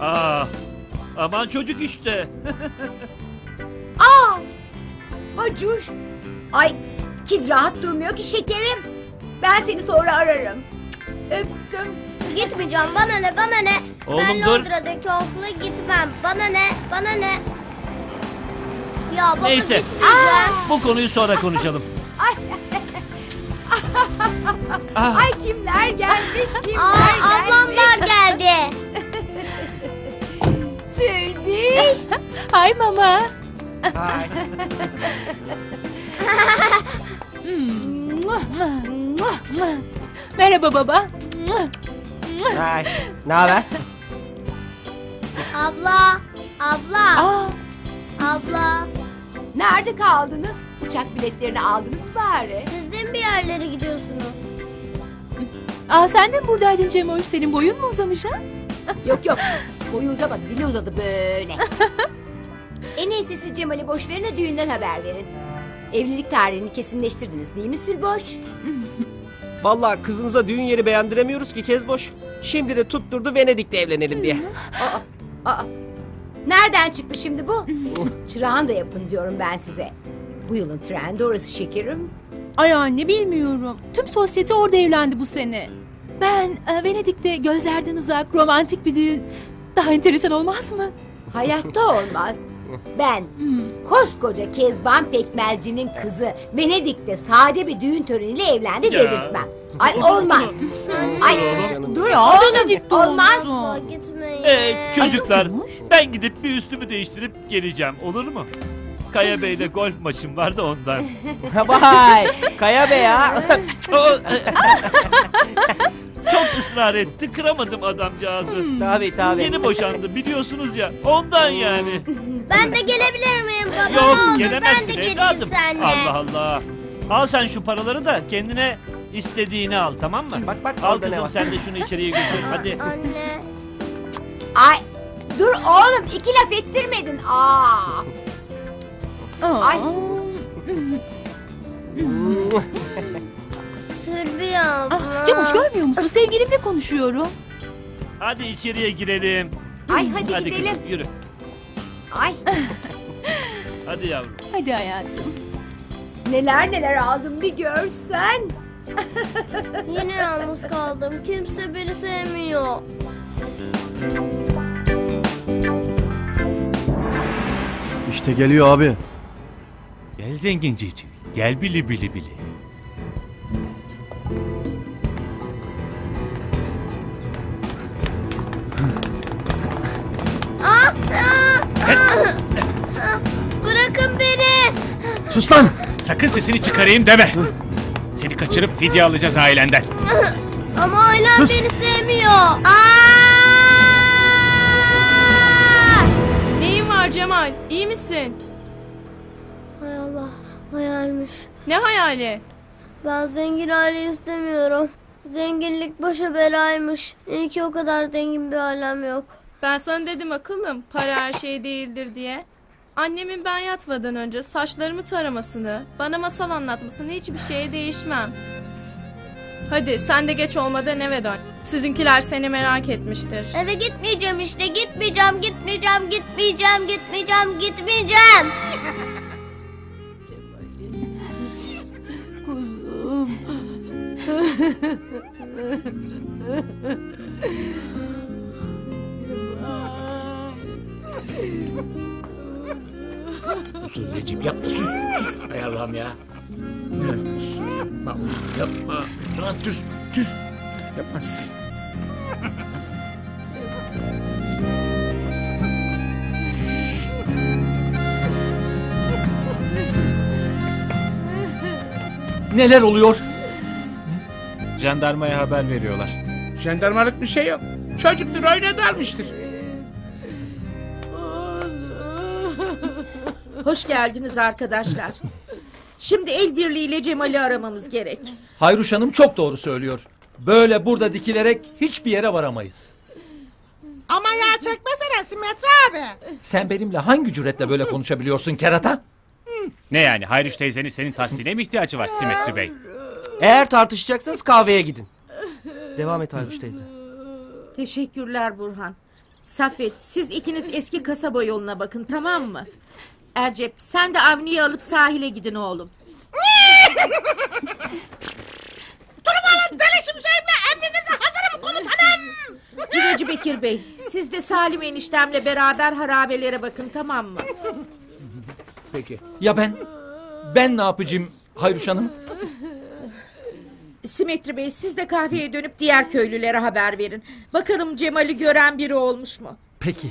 Aa, aman çocuk işte. Aa! Hacuş! Ay kid rahat durmuyor ki şekerim. Ben seni sonra ararım. Öptüm. Gitmeyeceğim bana ne bana ne. Oğlum ben dur. Londra'daki okula gitmem. Bana ne bana ne. Ya baba Neyse. gitmeyeceğim. Bu konuyu sonra konuşalım. Ay, Ah, ay kimler gelmiş kimler Aa gelmiş. ablamlar geldi. Sülbiş. Hay mama. Merhaba baba. Ne haber? Abla. Abla. Aa, Abla. Nerede kaldınız? Uçak biletlerini aldınız mı bari? Siz de mi bir yerlere gidiyorsunuz? aa sen de mi buradaydın Cemoş? Senin boyun mu uzamış ha? Yok yok. Boyu uzamadı, dili uzadı böyle. en iyisi siz Cemal'i boş verin de düğünden haber verin. Evlilik tarihini kesinleştirdiniz değil mi Sülboş? Vallahi kızınıza düğün yeri beğendiremiyoruz ki Kezboş. Şimdi de tutturdu Venedik'te evlenelim diye. Aa, aa. Nereden çıktı şimdi bu? Çırağan da yapın diyorum ben size. Bu yılın trendi orası şekerim. Ay anne bilmiyorum. Tüm sosyete orada evlendi bu sene. Ben e, Venedik'te gözlerden uzak romantik bir düğün daha enteresan olmaz mı? Hayatta olmaz. Ben koskoca Kezban Pekmezci'nin kızı Venedik'te sade bir düğün töreniyle evlendi Ya. dedirtmem. Ay olmaz. Ay dur Ya, oğlum Venedik'te olmaz. gitmeyin. Ee, çocuklar ben gidip bir üstümü değiştirip geleceğim olur mu? Kaya Bey'le golf maçım var da ondan. Vay! Kaya be ya. O- Çok ısrar etti kıramadım adamcağızı. tabii tabii. Yeni boşandı biliyorsunuz ya ondan yani. Ben de gelebilir miyim baba? Yok gelemezsin Ben de geleyim evladım. seninle. Allah Allah. Al sen şu paraları da kendine istediğini al tamam mı? Bak bak Al orada ne kızım var. sen de şunu içeriye götür hadi. Anne. Ay dur oğlum iki laf ettirmedin. Aa. Ay. Sülbiye abla. Ah, Cemoş görmüyor musun? Sevgilimle konuşuyorum. Hadi içeriye girelim. Ay hadi, Hadi gidelim. kızım yürü. Ay Hadi yavrum. Hadi hayatım. neler neler aldım bir görsen. Yine yalnız kaldım. Kimse beni sevmiyor. İşte geliyor abi. Gel zengin cici. Gel bili bili bili. Ah, ah, ah, ah. Bırakın beni. Sus lan! Sakın sesini çıkarayım deme. Seni kaçırıp fidye alacağız ailenden. Ama ailem beni sevmiyor. Aa! Neyin var Cemal? İyi misin? Hay Allah hayalmiş. Ne hayali? Ben zengin aile istemiyorum. Zenginlik başa belaymış. İyi ki o kadar zengin bir ailem yok. Ben sana dedim akıllım para her şey değildir diye. Annemin ben yatmadan önce saçlarımı taramasını, bana masal anlatmasını hiçbir şeye değişmem. Hadi sen de geç olmadan eve dön. Sizinkiler seni merak etmiştir. Eve gitmeyeceğim işte. Gitmeyeceğim, gitmeyeceğim, gitmeyeceğim, gitmeyeceğim, gitmeyeceğim. Kuzum. Sus Recep yapma sus sus. Hay Allah'ım ya. Sus, Yapma yapma. Lan sus sus. Yapma. Neler oluyor? Jandarmaya haber veriyorlar. Jandarmalık bir şey yok. Çocuktur oyuna dalmıştır. Hoş geldiniz arkadaşlar. Şimdi el birliğiyle Cemal'i aramamız gerek. Hayruş Hanım çok doğru söylüyor. Böyle burada dikilerek hiçbir yere varamayız. Ama ya çekmesene Simetri abi. Sen benimle hangi cüretle böyle konuşabiliyorsun kerata? Ne yani Hayriş teyzenin senin tasdine mi ihtiyacı var Simetri Bey? Eğer tartışacaksanız kahveye gidin. Devam et Ayvuş teyze. Teşekkürler Burhan. Safet siz ikiniz eski kasaba yoluna bakın tamam mı? Ercep sen de Avni'yi alıp sahile gidin oğlum. Durmalın deli şimşeğimle emrinize hazırım komutanım. Cimeci Bekir Bey siz de Salim eniştemle beraber harabelere bakın tamam mı? Peki. Ya ben? Ben ne yapacağım Hayruş Hanım? Simetri Bey siz de kahveye dönüp diğer köylülere haber verin. Bakalım Cemal'i gören biri olmuş mu? Peki.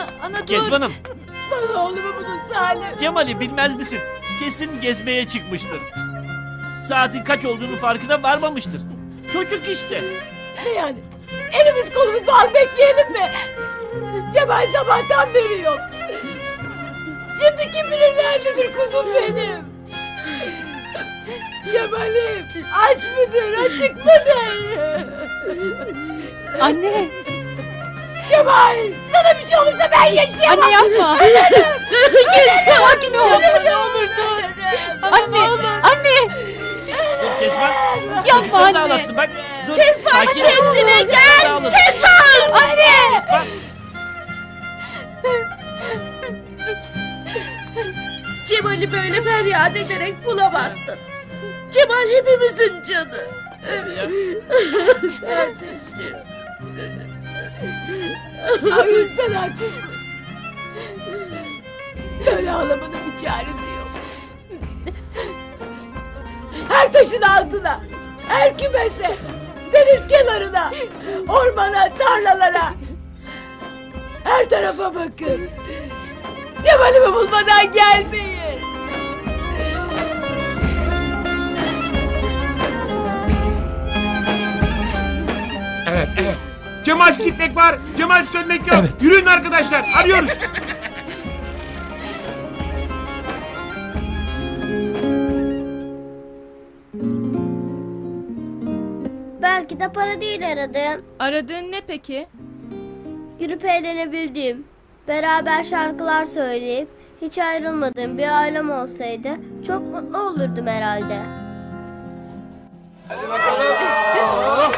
Ana, ana dur. Kezbanım. Bana oğlumu bulun Salim. Cemal'i bilmez misin? Kesin gezmeye çıkmıştır. Saatin kaç olduğunu farkına varmamıştır. Çocuk işte. Ne yani? Elimiz kolumuz bağlı bekleyelim mi? Cemal sabahtan beri yok. Şimdi kim bilir nerededir kuzum benim? Cemal'im aç mıdır açık mıdır? Anne. Cemal sana bir şey olursa ben yaşayamam. Anne yapma. Kes, sakin ol. Ölürüm. Ne olur dur. Anne, anne. Dur Kezban. Yapma anne. ağlattım bak. Dur. Kezban sakin ol. kendine de gel. Kezban. Anne. Kezban. Cemal'i böyle feryat ederek bulamazsın. Cemal hepimizin canı. Kardeşim. Hayır sen haklısın. Böyle ağlamanın bir çaresi yok. Her taşın altına, her kümese, deniz kenarına, ormana, tarlalara. Her tarafa bakın. Cemal'imi bulmadan gelmeyin. Evet evet. Cemalsiz gitmek var. Cemalsiz dönmek yok. Yürüyün arkadaşlar. Arıyoruz. Belki de para değil aradığım. Aradığın ne peki? Gülüp eğlenebildiğim, beraber şarkılar söyleyip hiç ayrılmadığım bir ailem olsaydı çok mutlu olurdum herhalde. Aa,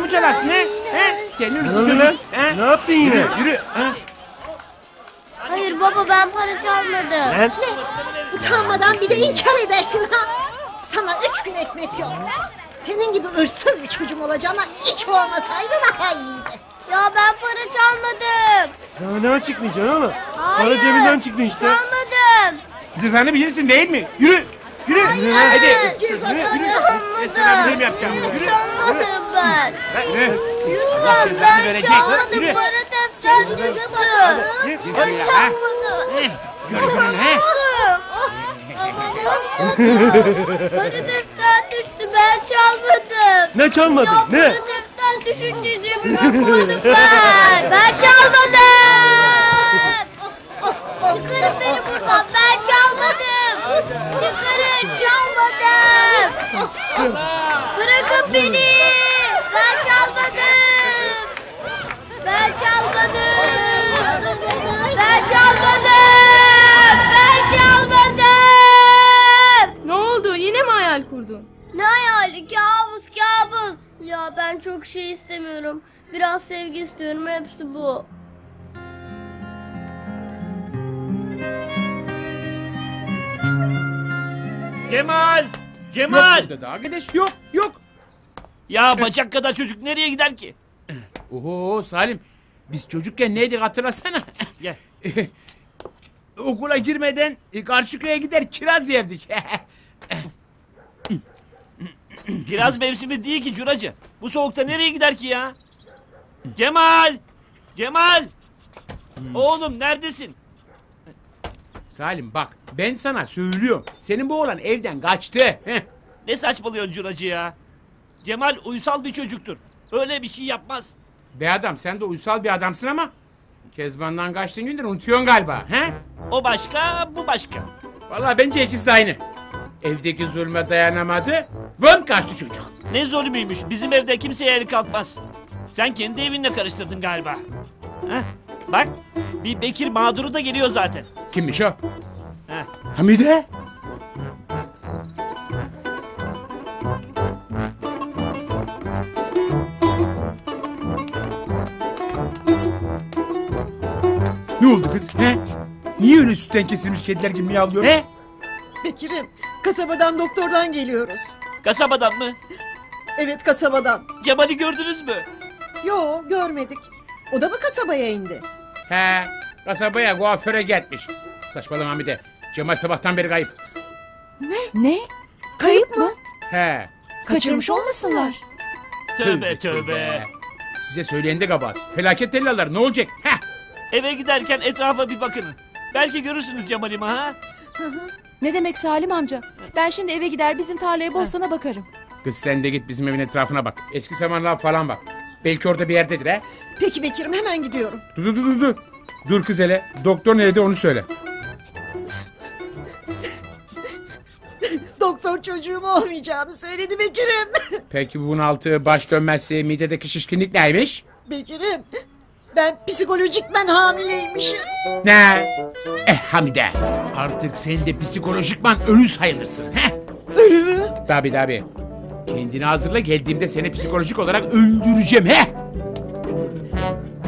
paramı çalarsın he? He? Senin hırsız çocuk. He? Ne yaptın yine? Yürü. He? Hayır baba ben para çalmadım. Utanmadan bir de inkar edersin ha. Sana üç gün ekmek yok. Senin gibi hırsız bir çocuğum olacağına hiç olmasaydı daha iyiydi. Ya ben para çalmadım. Ya ne açıklayacaksın oğlum? Hayır. Para cebinden çıktı işte. Çalmadım. Cezanı bilirsin değil mi? Yürü. Yürü. Hadi. Cezanı Yürü, yürü. Çalmadım. Ben sana bir şey yapacağım? Yürü. Çalmadım ben. Allah Lütfen ben çalmadım. Para defter düştü. Ben çalmadım. He? Gördün he? Para defter düştü ben çalmadım. Ne çalmadın? Ne? para defter düşünce cebime koydum ben. Ben çalmadım. Çıkarın beni buradan ben çalmadım. Çıkarın çalmadım. Bırakın beni. Ben çalmadım. Ben çalmadım. Ben çalmadım. Ben çalmadım. Ne oldu? Yine mi hayal kurdun? Ne hayali kabus kabus. Ya ben çok şey istemiyorum. Biraz sevgi istiyorum hepsi bu. Cemal! Yok Cemal! burada da arkadaş yok yok. Ya bacak kadar çocuk nereye gider ki? Oho Salim biz çocukken neydik hatırlasana. Gel. Okula girmeden e, karşı köye gider kiraz yerdik. Kiraz mevsimi değil ki curacı. Bu soğukta nereye gider ki ya? Cemal! Cemal! Oğlum neredesin? Salim bak ben sana söylüyorum. Senin bu oğlan evden kaçtı. Heh. Ne saçmalıyorsun curacı ya? Cemal uysal bir çocuktur. Öyle bir şey yapmaz. Be adam sen de uysal bir adamsın ama Kezban'dan kaçtığın gündür unutuyorsun galiba. He? O başka, bu başka. Vallahi bence ikisi de aynı. Evdeki zulme dayanamadı. Vın kaçtı çocuk. Ne zulmüymüş. Bizim evde kimseye el kalkmaz. Sen kendi evinle karıştırdın galiba. Heh, bak bir Bekir mağduru da geliyor zaten. Kimmiş o? Heh. Hamide. Ne oldu kız? He? Niye öyle sütten kesilmiş kediler gibi miyavlıyor? He? Bekir'im kasabadan doktordan geliyoruz. Kasabadan mı? Evet kasabadan. Cemal'i gördünüz mü? Yo görmedik. O da mı kasabaya indi? He. Kasabaya kuaföre gitmiş. Saçmalama Hamide. Cemal sabahtan beri kayıp. Ne? Kayıp mı? He. Kaçırmış olmasınlar? Tövbe tövbe. Size söyleyen de kabahat. Felaket tellalar ne olacak? Heh. Eve giderken etrafa bir bakın. Belki görürsünüz Cemal'imi ha? Ne demek Salim amca? Ben şimdi eve gider bizim tarlaya bostana bakarım. Kız sen de git bizim evin etrafına bak. Eski zamanlar falan bak. Belki orada bir yerdedir ha. Peki Bekir'im hemen gidiyorum. Dur dur dur dur. Dur kız hele. Doktor nerede onu söyle. Doktor çocuğum olmayacağını söyledi Bekir'im. Peki bunaltı, baş dönmezse, midedeki şişkinlik neymiş? Bekir'im ben psikolojikmen hamileymişim. Ne? Eh Hamide. Artık sen de psikolojikman ölü sayılırsın. Heh. Ölü mü? Tabi tabi. Kendini hazırla geldiğimde seni psikolojik olarak öldüreceğim. Heh.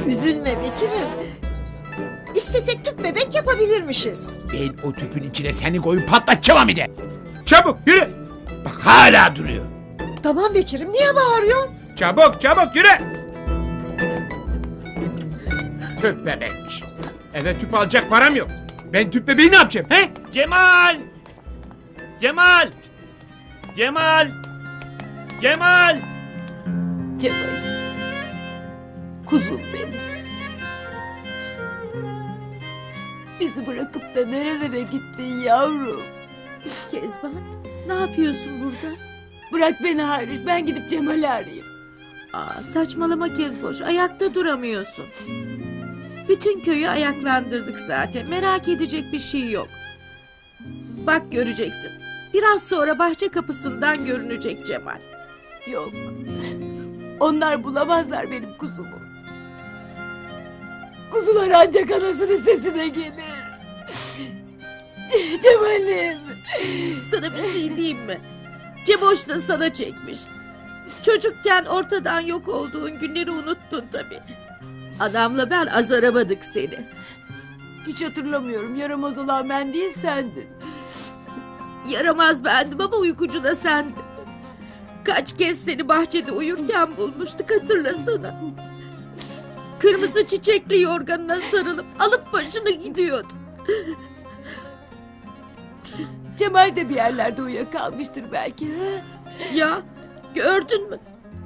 Üzülme Bekir'im. İstesek tüp bebek yapabilirmişiz. Ben o tüpün içine seni koyup patlatacağım Hamide. Çabuk yürü. Bak hala duruyor. Tamam Bekir'im niye bağırıyorsun? Çabuk çabuk yürü. Tüp bebekmiş. Eve tüp alacak param yok. Ben tüp bebeği ne yapacağım he? Cemal! Cemal! Cemal! Cemal! Cemal. Kuzum benim. Bizi bırakıp da nerelere gittin yavrum? Kezban ne yapıyorsun burada? Bırak beni hariç ben gidip Cemal'i arayayım. Aa, saçmalama Kezboş. Ayakta duramıyorsun. Bütün köyü ayaklandırdık zaten. Merak edecek bir şey yok. Bak göreceksin. Biraz sonra bahçe kapısından görünecek Cemal. Yok. Onlar bulamazlar benim kuzumu. Kuzular ancak anasının sesine gelir. Cemal'im. Sana bir şey diyeyim mi? Ceboş da sana çekmiş. Çocukken ortadan yok olduğun günleri unuttun tabii. Adamla ben azaramadık seni. Hiç hatırlamıyorum. Yaramaz olan ben değil sendin. Yaramaz bendim ama uykucu da sendin. Kaç kez seni bahçede uyurken bulmuştuk hatırlasana. Kırmızı çiçekli yorganına sarılıp alıp başını gidiyordu. Cemal de bir yerlerde uyuyakalmıştır belki. Ha? Ya gördün mü?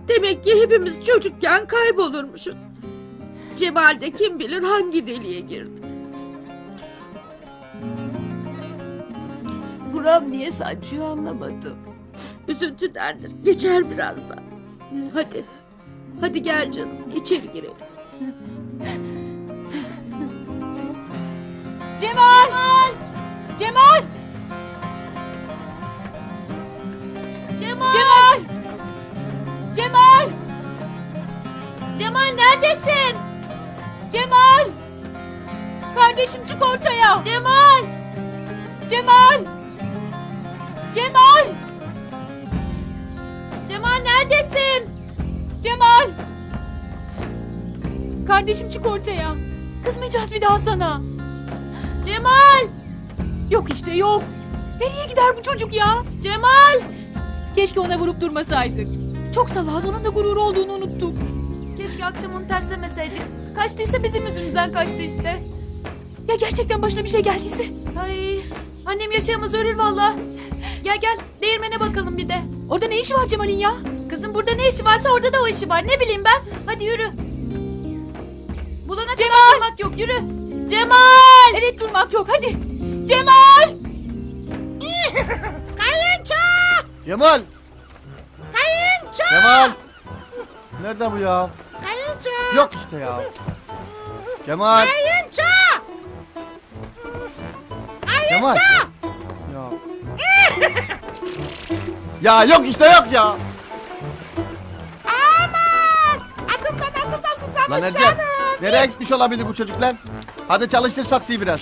Demek ki hepimiz çocukken kaybolurmuşuz. Cemal de kim bilir hangi deliğe girdi. Buram niye saçıyor anlamadım. Üzüntüdendir. Geçer birazdan. Hadi. Hadi gel canım. içeri girelim. Cemal! Cemal! Cemal! Cemal! Cemal! Cemal neredesin? Cemal! Kardeşim çık ortaya. Cemal! Cemal! Cemal! Cemal neredesin? Cemal! Kardeşim çık ortaya. Kızmayacağız bir daha sana. Cemal! Yok işte yok. Nereye gider bu çocuk ya? Cemal! Keşke ona vurup durmasaydık. Çok salaz onun da gurur olduğunu unuttuk. Keşke akşam onu terslemeseydik. Kaçtıysa bizim yüzümüzden kaçtı işte. Ya gerçekten başına bir şey geldiyse? Ay annem yaşayamaz ölür valla. Gel gel değirmene bakalım bir de. Orada ne işi var Cemal'in ya? Kızım burada ne işi varsa orada da o işi var. Ne bileyim ben. Hadi yürü. Bulana kadar durmak yok yürü. Cemal! Evet durmak yok hadi. Cemal! Kayınço! Kemal. Kayınço! Kemal. Nerede bu ya? Kayınço! Yok işte ya. Kemal. Kayınço! Kemal. Kayınço! Ya. ya yok işte yok ya. Aman! Atımda nasıl da susamış Lan canım. Nereye gitmiş olabilir bu çocuk lan? Hadi çalıştır saksıyı biraz.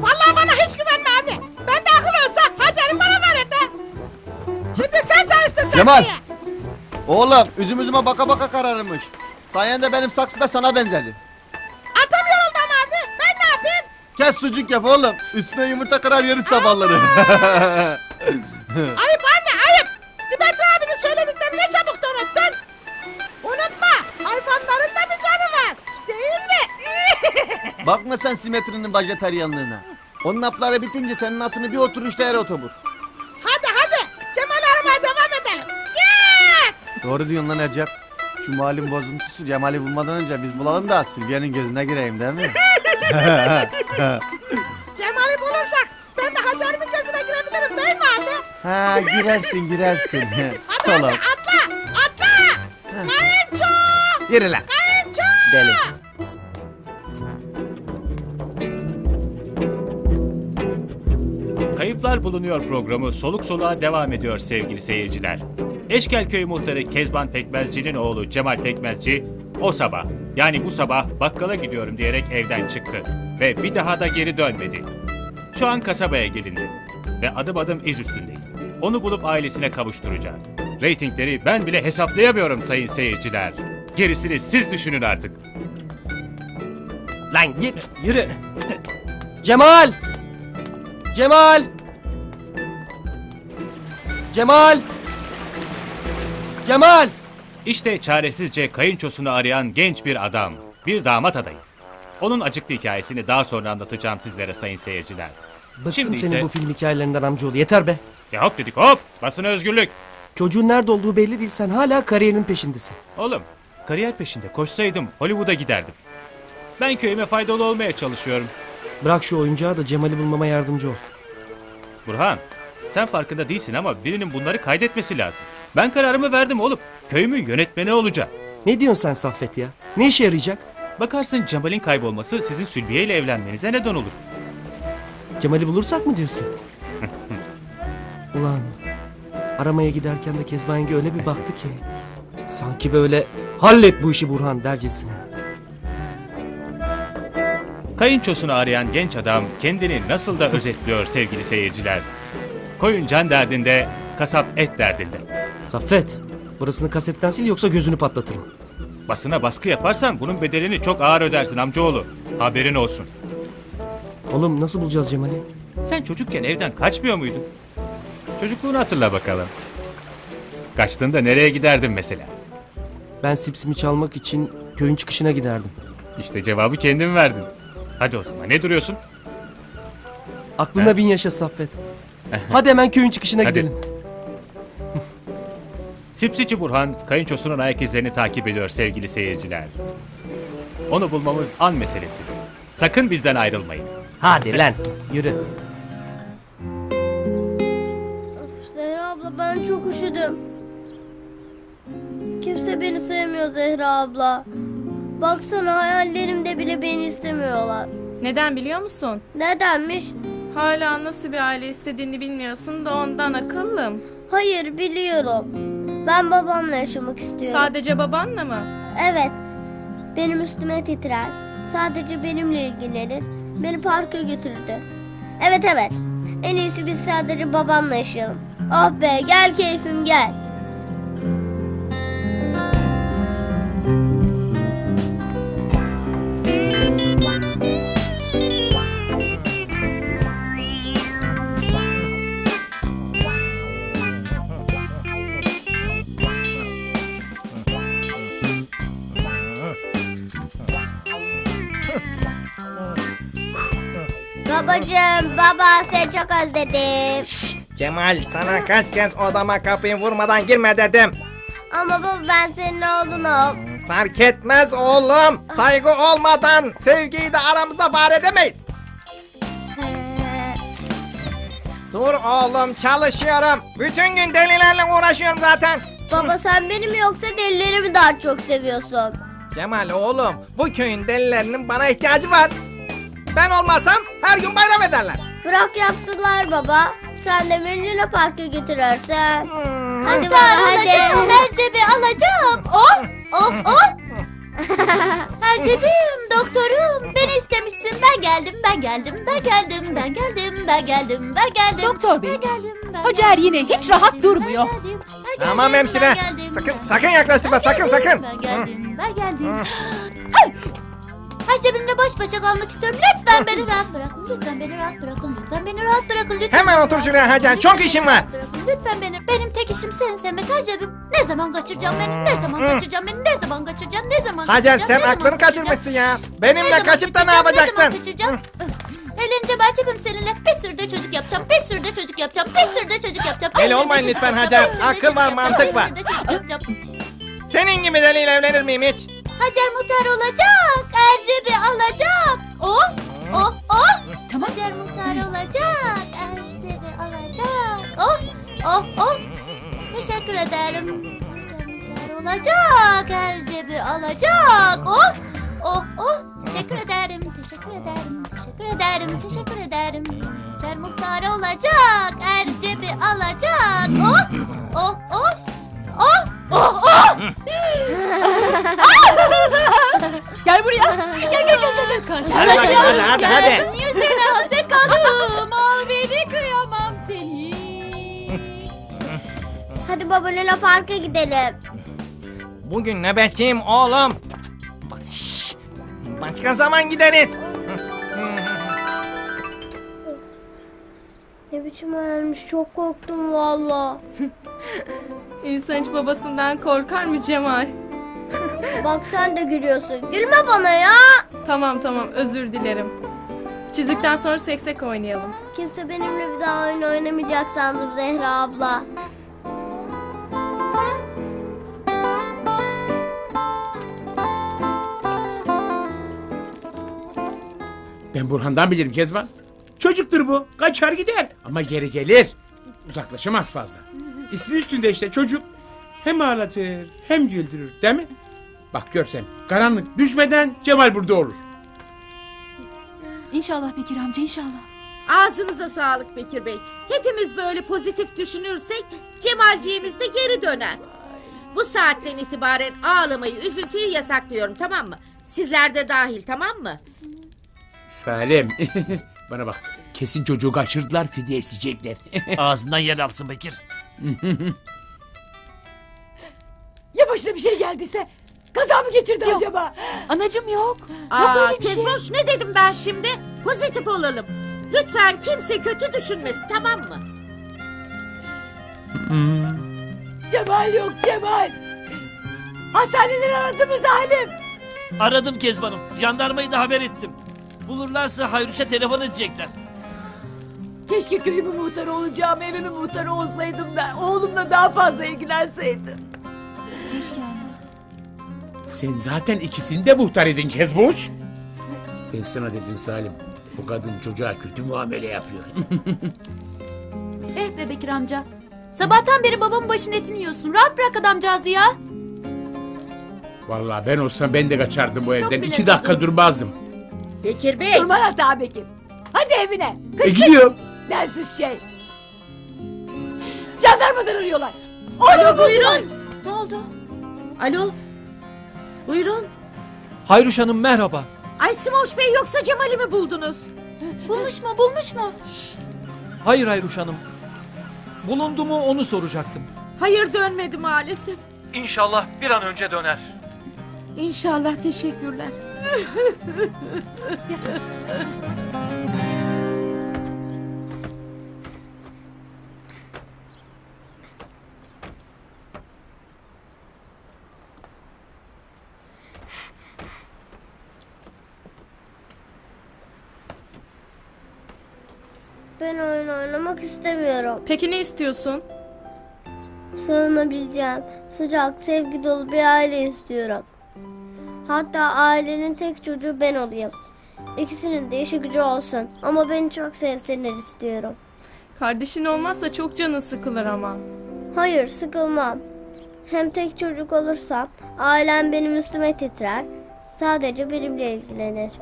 Vallahi bana hiç güvenme abi. Ben de akıl olsa Hacer'in bana verirdi. Şimdi sen çalıştır saksıyı. Kemal. Oğlum üzüm üzüme baka baka kararmış. Sayende benim saksı da sana benzedi. Ama abi. Ben ne yapayım? Kes sucuk yap oğlum. Üstüne yumurta kırar yeriz sabahları. Ayıp anne ayıp. Simetri abinin söylediklerini ne çabuk da unuttun. Unutma hayvanların da bir canı var. Değil mi? Bakma sen simetrinin vejetaryenliğine. Onun hapları bitince senin atını bir oturuşta yere otobur. hadi hadi. Cemal aramaya devam edelim. Git. Doğru diyorsun lan Ercep. Şu malin bozuntusu Cemal'i bulmadan önce biz bulalım da Silvia'nın gözüne gireyim değil mi? Cemal'i bulursak ben de Hacer'imin gözüne girebilirim değil mi abi? ha girersin girersin. Hadi Salak. hadi atla atla. Kayınço! Yürü lan. Kayınço! Deli. Kayıplar Bulunuyor programı soluk soluğa devam ediyor sevgili seyirciler. Eşkelköy muhtarı Kezban Pekmezci'nin oğlu Cemal Pekmezci o sabah yani bu sabah bakkala gidiyorum diyerek evden çıktı ve bir daha da geri dönmedi. Şu an kasabaya gelindi ve adım adım iz üstündeyiz. Onu bulup ailesine kavuşturacağız. Ratingleri ben bile hesaplayamıyorum sayın seyirciler. Gerisini siz düşünün artık. Lan git yürü. Cemal! Cemal! Cemal! Cemal! İşte çaresizce kayınçosunu arayan genç bir adam, bir damat adayı. Onun acıklı hikayesini daha sonra anlatacağım sizlere sayın seyirciler. Bıktım Şimdi senin ise- bu film hikayelerinden amcaoğlu yeter be. Ya hop dedik hop, basına özgürlük. Çocuğun nerede olduğu belli değil sen hala kariyerinin peşindesin. Oğlum, kariyer peşinde koşsaydım Hollywood'a giderdim. Ben köyüme faydalı olmaya çalışıyorum. Bırak şu oyuncağı da Cemal'i bulmama yardımcı ol. Burhan, sen farkında değilsin ama birinin bunları kaydetmesi lazım. Ben kararımı verdim oğlum. Köyümün yönetmeni olacağım. Ne diyorsun sen Saffet ya? Ne işe yarayacak? Bakarsın Cemal'in kaybolması sizin Sülbiye ile evlenmenize neden olur. Cemal'i bulursak mı diyorsun? Ulan aramaya giderken de Kezban yenge öyle bir baktı ki. Sanki böyle hallet bu işi Burhan dercesine. Kayınçosunu arayan genç adam kendini nasıl da özetliyor sevgili seyirciler. Koyun can derdinde, kasap et derdinde. Saffet Burasını kasetten sil yoksa gözünü patlatırım. Basına baskı yaparsan bunun bedelini çok ağır ödersin amcaoğlu. Haberin olsun. Oğlum nasıl bulacağız Cemal'i? Sen çocukken evden kaçmıyor muydun? Çocukluğunu hatırla bakalım. Kaçtığında nereye giderdin mesela? Ben sipsimi çalmak için köyün çıkışına giderdim. İşte cevabı kendin verdin. Hadi o zaman ne duruyorsun? Aklına bin yaşa Saffet. Hadi hemen köyün çıkışına Hadi. gidelim. Sipsici Burhan kayınçosunun ayak izlerini takip ediyor sevgili seyirciler. Onu bulmamız an meselesi. Sakın bizden ayrılmayın. Hadi lan yürü. Of, Zehra abla ben çok üşüdüm. Kimse beni sevmiyor Zehra abla. Baksana hayallerimde bile beni istemiyorlar. Neden biliyor musun? Nedenmiş? Hala nasıl bir aile istediğini bilmiyorsun da ondan akıllım. Hayır biliyorum. Ben babamla yaşamak istiyorum. Sadece babanla mı? Evet. Benim üstüme titrer. Sadece benimle ilgilenir. Beni parka götürdü. Evet evet. En iyisi biz sadece babamla yaşayalım. Ah be gel keyfim gel. Babacığım baba seni çok özledim. Cemal sana kaç kez odama kapıyı vurmadan girme dedim. Ama baba ben senin oğlunum. Fark etmez oğlum. Saygı olmadan sevgiyi de aramızda var edemeyiz. Dur oğlum çalışıyorum. Bütün gün delilerle uğraşıyorum zaten. Baba sen beni mi yoksa delileri mi daha çok seviyorsun? Cemal oğlum bu köyün delilerinin bana ihtiyacı var. Ben olmasam her gün bayram ederler. Bırak yapsınlar baba. Sen de beni Luna Park'a götürürsen. Hadi baba hadi. olacağım, her cebi alacağım. Oh, oh, oh. her cebim, doktorum. Beni istemişsin. Ben geldim, ben geldim, ben geldim, ben geldim, ben geldim, ben geldim. Doktor bey. Ben geldim, ben Hacer yine hiç rahat durmuyor. Tamam hemşire. Sakın sakın yaklaştırma sakın sakın. Ben geldim, ben geldim. Her cebimle baş başa kalmak istiyorum. Lütfen beni rahat bırakın. Lütfen beni rahat bırakın. Lütfen beni rahat bırakın. Lütfen Hemen beni otur rahat şuraya bırakın. Hacer çok işim var. Bırakın lütfen beni. Benim tek işim seni sevmek Hacer'im. Ne zaman kaçıracağım beni? Ne zaman Hı. kaçıracağım beni? Ne zaman kaçıracağım? Ne zaman Hacer kaçıracağım? sen Ne aklını zaman kaçırmışsın ya. Benimle zaman kaçıp da ne kaçıracağım? Ne zaman yapacaksın? kaçıracağım? Evleneceğim Erçep'im seninle. Bir sürü de çocuk yapacağım. Bir sürü de çocuk yapacağım. Bir sürü de çocuk yapacağım. bir Deli sürü de olmayın çocuk lütfen yapacağım, Hacer. bir sürü de Akıl çocuk var, yapacağım, mantık bir var. sürü de çocuk yapacağım. Senin gibi deliyle evlenir miyim hiç? Hacer muhtar olacak. Ercep'i alacak. Oh, oh, oh. Tamam. Hacer muhtar olacak. Ercep'i alacak. Oh, oh, oh. Teşekkür ederim. Hacer muhtar olacak. Ercep'i alacak. Oh, oh, oh. Teşekkür ederim. Teşekkür ederim. Teşekkür ederim. Teşekkür ederim. Hacer muhtar olacak. Ercep'i alacak. Oh, oh, oh. Oh, oh, oh. Gel buraya. Gel gel gel gel. Hadi bakayım, hadi, hadi, hadi. Yüzüne hasret kaldım. Al beni kıyamam seni. Hadi baba Luna Park'a gidelim. Bugün nöbetçiyim oğlum. Ba- Şşş! Başka zaman gideriz. Ne biçim hayalmiş çok korktum valla. İnsan hiç babasından korkar mı Cemal? Bak sen de gülüyorsun. Gülme bana ya. Tamam tamam özür dilerim. Çizdikten sonra seksek oynayalım. Kimse benimle bir daha oyun oynamayacak sandım Zehra abla. Ben Burhan'dan bilirim Kezban. Çocuktur bu. Kaçar gider. Ama geri gelir. Uzaklaşamaz fazla. İsmi üstünde işte çocuk. Hem ağlatır hem güldürür değil mi? Bak görsen karanlık düşmeden Cemal burada olur. İnşallah Bekir amca inşallah. Ağzınıza sağlık Bekir Bey. Hepimiz böyle pozitif düşünürsek Cemalciğimiz de geri döner. Bu saatten itibaren ağlamayı, üzüntüyü yasaklıyorum tamam mı? Sizler de dahil tamam mı? Salim. Bana bak. Kesin çocuğu kaçırdılar fidye isteyecekler. Ağzından yer alsın Bekir. Başına bir şey geldiyse? Kaza mı geçirdi acaba? Anacım yok. Aa, öyle bir şey. Kezboş ne dedim ben şimdi? Pozitif olalım. Lütfen kimse kötü düşünmesin tamam mı? Cemal yok Cemal. Hastaneleri aradı mı Salim? Aradım Kezban'ım. Jandarmayı da haber ettim. Bulurlarsa Hayruş'a telefon edecekler. Keşke köyümün muhtarı olacağım, evimin muhtarı olsaydım da oğlumla daha fazla ilgilenseydim. Keşke anne. Sen zaten ikisini de muhtar edin Kezboş. Ben sana dedim Salim. Bu kadın çocuğa kötü muamele yapıyor. Eh be Bekir amca. Sabahtan beri babamın başının etini yiyorsun. Rahat bırak adamcağızı ya. Vallahi ben olsam ben de kaçardım bu evden. bile İki dakika durmazdım. Bekir Bey. Durma hata Bekir. Hadi evine. Kış E kış. Densiz şey. Jandarmadan arıyorlar. Alo buyurun. Ne oldu? Alo. Buyurun. Hayruş Hanım merhaba. Ay Simoş Bey yoksa Cemal'i mi buldunuz? Bulmuş mu bulmuş mu? Hayır Hayruş Hanım. Bulundu mu onu soracaktım. Hayır dönmedi maalesef. İnşallah bir an önce döner. İnşallah teşekkürler. Ben oyun oynamak istemiyorum. Peki ne istiyorsun? Sığınabileceğim, sıcak, sevgi dolu bir aile istiyorum. Hatta ailenin tek çocuğu ben olayım. İkisinin de işi gücü olsun ama beni çok sevsinler istiyorum. Kardeşin olmazsa çok canın sıkılır ama. Hayır sıkılmam. Hem tek çocuk olursam ailem benim üstüme titrer. Sadece benimle ilgilenir.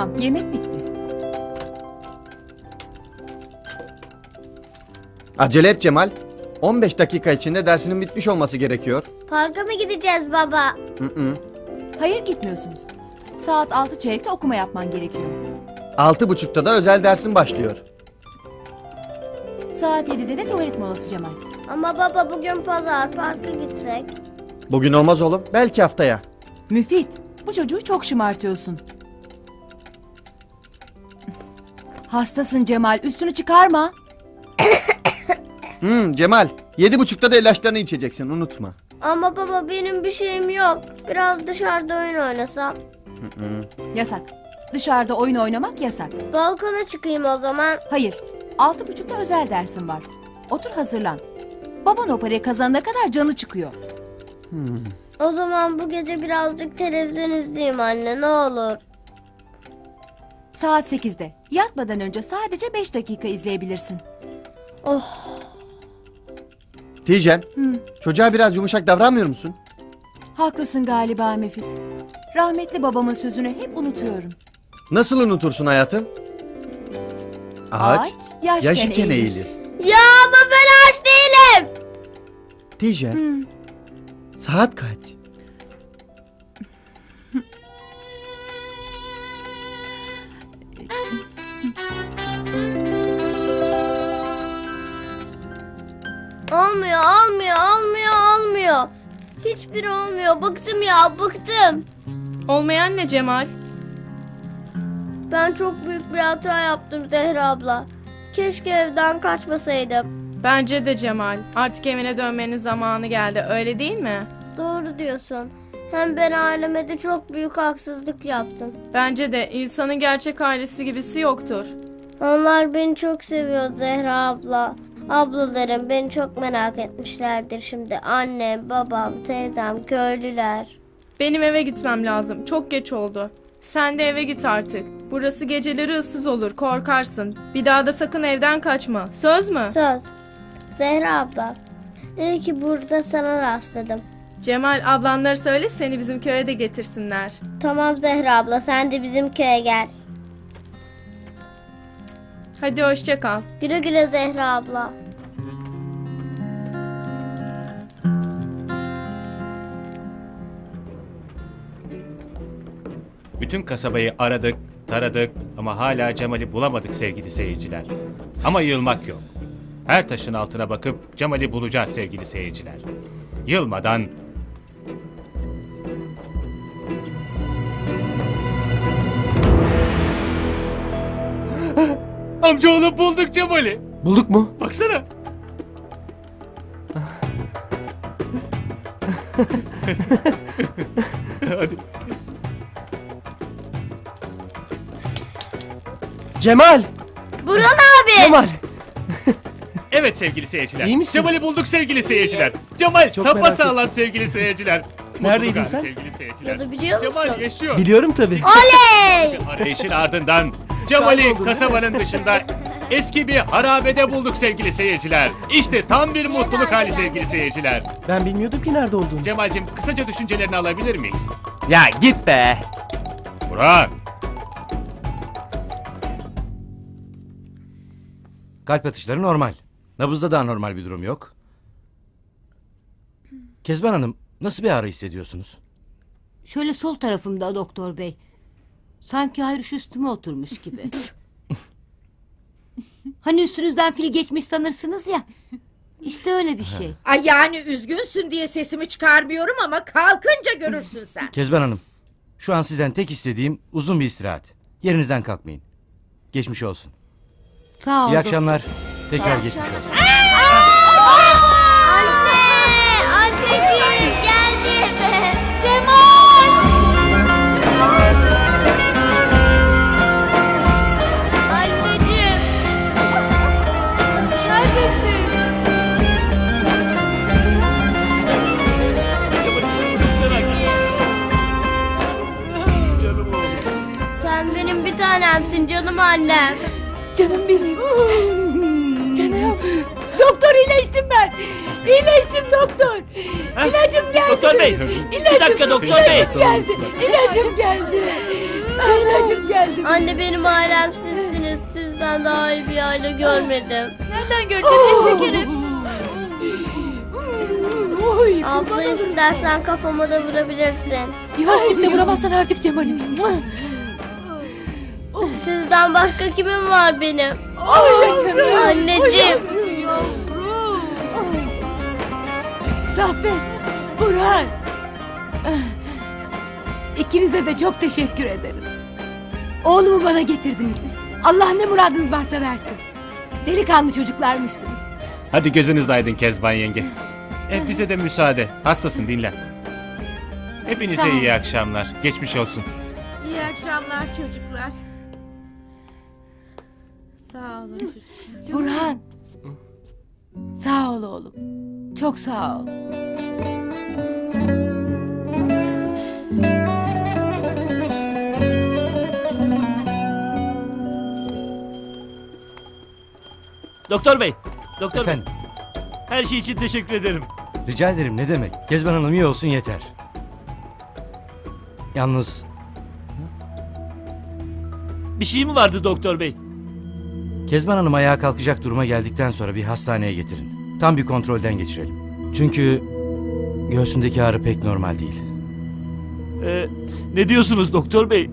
Tamam yemek bitti. Acele et Cemal. 15 dakika içinde dersinin bitmiş olması gerekiyor. Parka mı gideceğiz baba? Hı hı. Hayır gitmiyorsunuz. Saat altı çeyrekte okuma yapman gerekiyor. Altı buçukta da özel dersin başlıyor. Saat 7'de de tuvalet molası Cemal. Ama baba bugün pazar parka gitsek. Bugün olmaz oğlum. Belki haftaya. Müfit, bu çocuğu çok şımartıyorsun. Hastasın Cemal, üstünü çıkarma. Hmm, Cemal. Yedi buçukta da ilaçlarını içeceksin unutma. Ama baba benim bir şeyim yok. Biraz dışarıda oyun oynasam. Hı hı. Yasak. Dışarıda oyun oynamak yasak. Balkona çıkayım o zaman. Hayır, altı buçukta özel dersin var. Otur hazırlan. Baban o parayı kazanana kadar canı çıkıyor. Hmm. O zaman bu gece birazcık televizyon izleyeyim anne ne olur. Saat 8'de. Yatmadan önce sadece 5 dakika izleyebilirsin. Oh. Tijen. Hı. Çocuğa biraz yumuşak davranmıyor musun? Haklısın galiba Müfit. Rahmetli babamın sözünü hep unutuyorum. Nasıl unutursun hayatım? Ağaç, Ağaç yaşken eğilir. Ya ama ben aç değilim. Tijen. Saat kaç? Olmuyor olmuyor olmuyor olmuyor. Hiçbir olmuyor bıktım ya bıktım. Olmayan ne Cemal? Ben çok büyük bir hata yaptım Zehra abla. Keşke evden kaçmasaydım. Bence de Cemal. Artık evine dönmenin zamanı geldi öyle değil mi? Doğru diyorsun. Hem ben aileme de çok büyük haksızlık yaptım. Bence de insanın gerçek ailesi gibisi yoktur. Onlar beni çok seviyor Zehra abla. Ablalarım beni çok merak etmişlerdir şimdi. Annem, babam, teyzem, köylüler. Benim eve gitmem lazım. Çok geç oldu. Sen de eve git artık. Burası geceleri ıssız olur, korkarsın. Bir daha da sakın evden kaçma. Söz mü? Söz. Zehra abla. İyi ki burada sana rastladım. Cemal ablanları söyle seni bizim köye de getirsinler. Tamam Zehra abla sen de bizim köye gel. Hadi hoşça kal. Güle güle Zehra abla. Bütün kasabayı aradık, taradık ama hala Cemal'i bulamadık sevgili seyirciler. Ama yılmak yok. Her taşın altına bakıp Cemal'i bulacağız sevgili seyirciler. Yılmadan Amcaoğlu bulduk Cemal'i. Bulduk mu? Baksana. Hadi. Cemal! Burhan abi. Cemal! Evet sevgili seyirciler. İyi misin? Cemal'i bulduk sevgili seyirciler. Cemal Çok sapa merak sağlam sevgili seyirciler. Neredeydin Mutluluk sen? Sevgili seyirciler. Bunu biliyor musun? Cemal yaşıyor. Biliyorum tabii. Oley! Arayışın ardından Cemal'i kasabanın dışında eski bir harabede bulduk sevgili seyirciler. İşte tam bir mutluluk hali sevgili seyirciler. Ben bilmiyordum ki nerede olduğunu. Cemal'cim kısaca düşüncelerini alabilir miyiz? Ya git be! Burhan. Kalp atışları normal. Nabızda da anormal bir durum yok. Kezban Hanım nasıl bir ağrı hissediyorsunuz? Şöyle sol tarafımda doktor bey. Sanki ayrış üstüme oturmuş gibi. hani üstünüzden fil geçmiş sanırsınız ya. İşte öyle bir şey. Ay yani üzgünsün diye sesimi çıkarmıyorum ama kalkınca görürsün sen. Kezban Hanım şu an sizden tek istediğim uzun bir istirahat. Yerinizden kalkmayın. Geçmiş olsun. Sağ ol. İyi akşamlar. Tekrar geçmiş olsun. Tanemsin canım annem. Canım benim. Canım. Doktor iyileştim ben. İyileştim doktor. İlacım geldi. Doktor bey. İlacım, Bir dakika doktor bey. ilacım geldi. İlacım geldi. İlacım geldi. Anne benim ailem sizsiniz. Sizden daha iyi bir aile görmedim. Nereden göreceğim şekerim? Oy, Abla istersen kafama da vurabilirsin. Yok kimse vuramazsan artık Cemal'im. Sizden başka kimim var benim? Ay, Anneciğim. Zahmet, Burhan. İkinize de çok teşekkür ederim. Oğlumu bana getirdiniz. Allah ne muradınız varsa versin. Delikanlı çocuklarmışsınız. Hadi gözünüz aydın Kezban yenge. E bize de müsaade. Hastasın dinlen. Hepinize Sağ ol. iyi akşamlar. Geçmiş olsun. İyi akşamlar çocuklar. Sağ olun çocuklar. Burhan. Sağ ol oğlum. Çok sağ ol. Doktor bey. Doktor Efendim bey. Her şey için teşekkür ederim. rica ederim ne demek. Kezban Hanım iyi olsun yeter. Yalnız Bir şey mi vardı doktor bey? Kezban Hanım ayağa kalkacak duruma geldikten sonra bir hastaneye getirin. Tam bir kontrolden geçirelim. Çünkü göğsündeki ağrı pek normal değil. Ee, ne diyorsunuz doktor bey?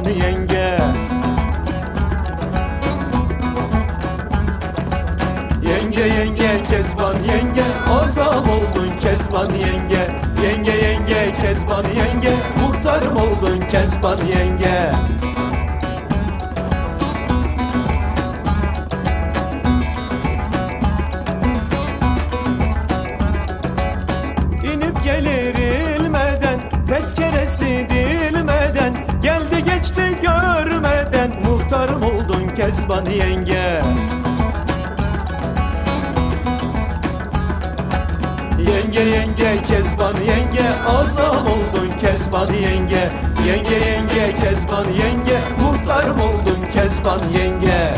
Kezban yenge. Yenge yenge Kezban yenge. Azam oldun Kezban yenge. Yenge yenge Kezban yenge. Muhtarım oldun Kezban yenge Kezban yenge Yenge yenge Kezban yenge. Muhtarım oldun Kezban yenge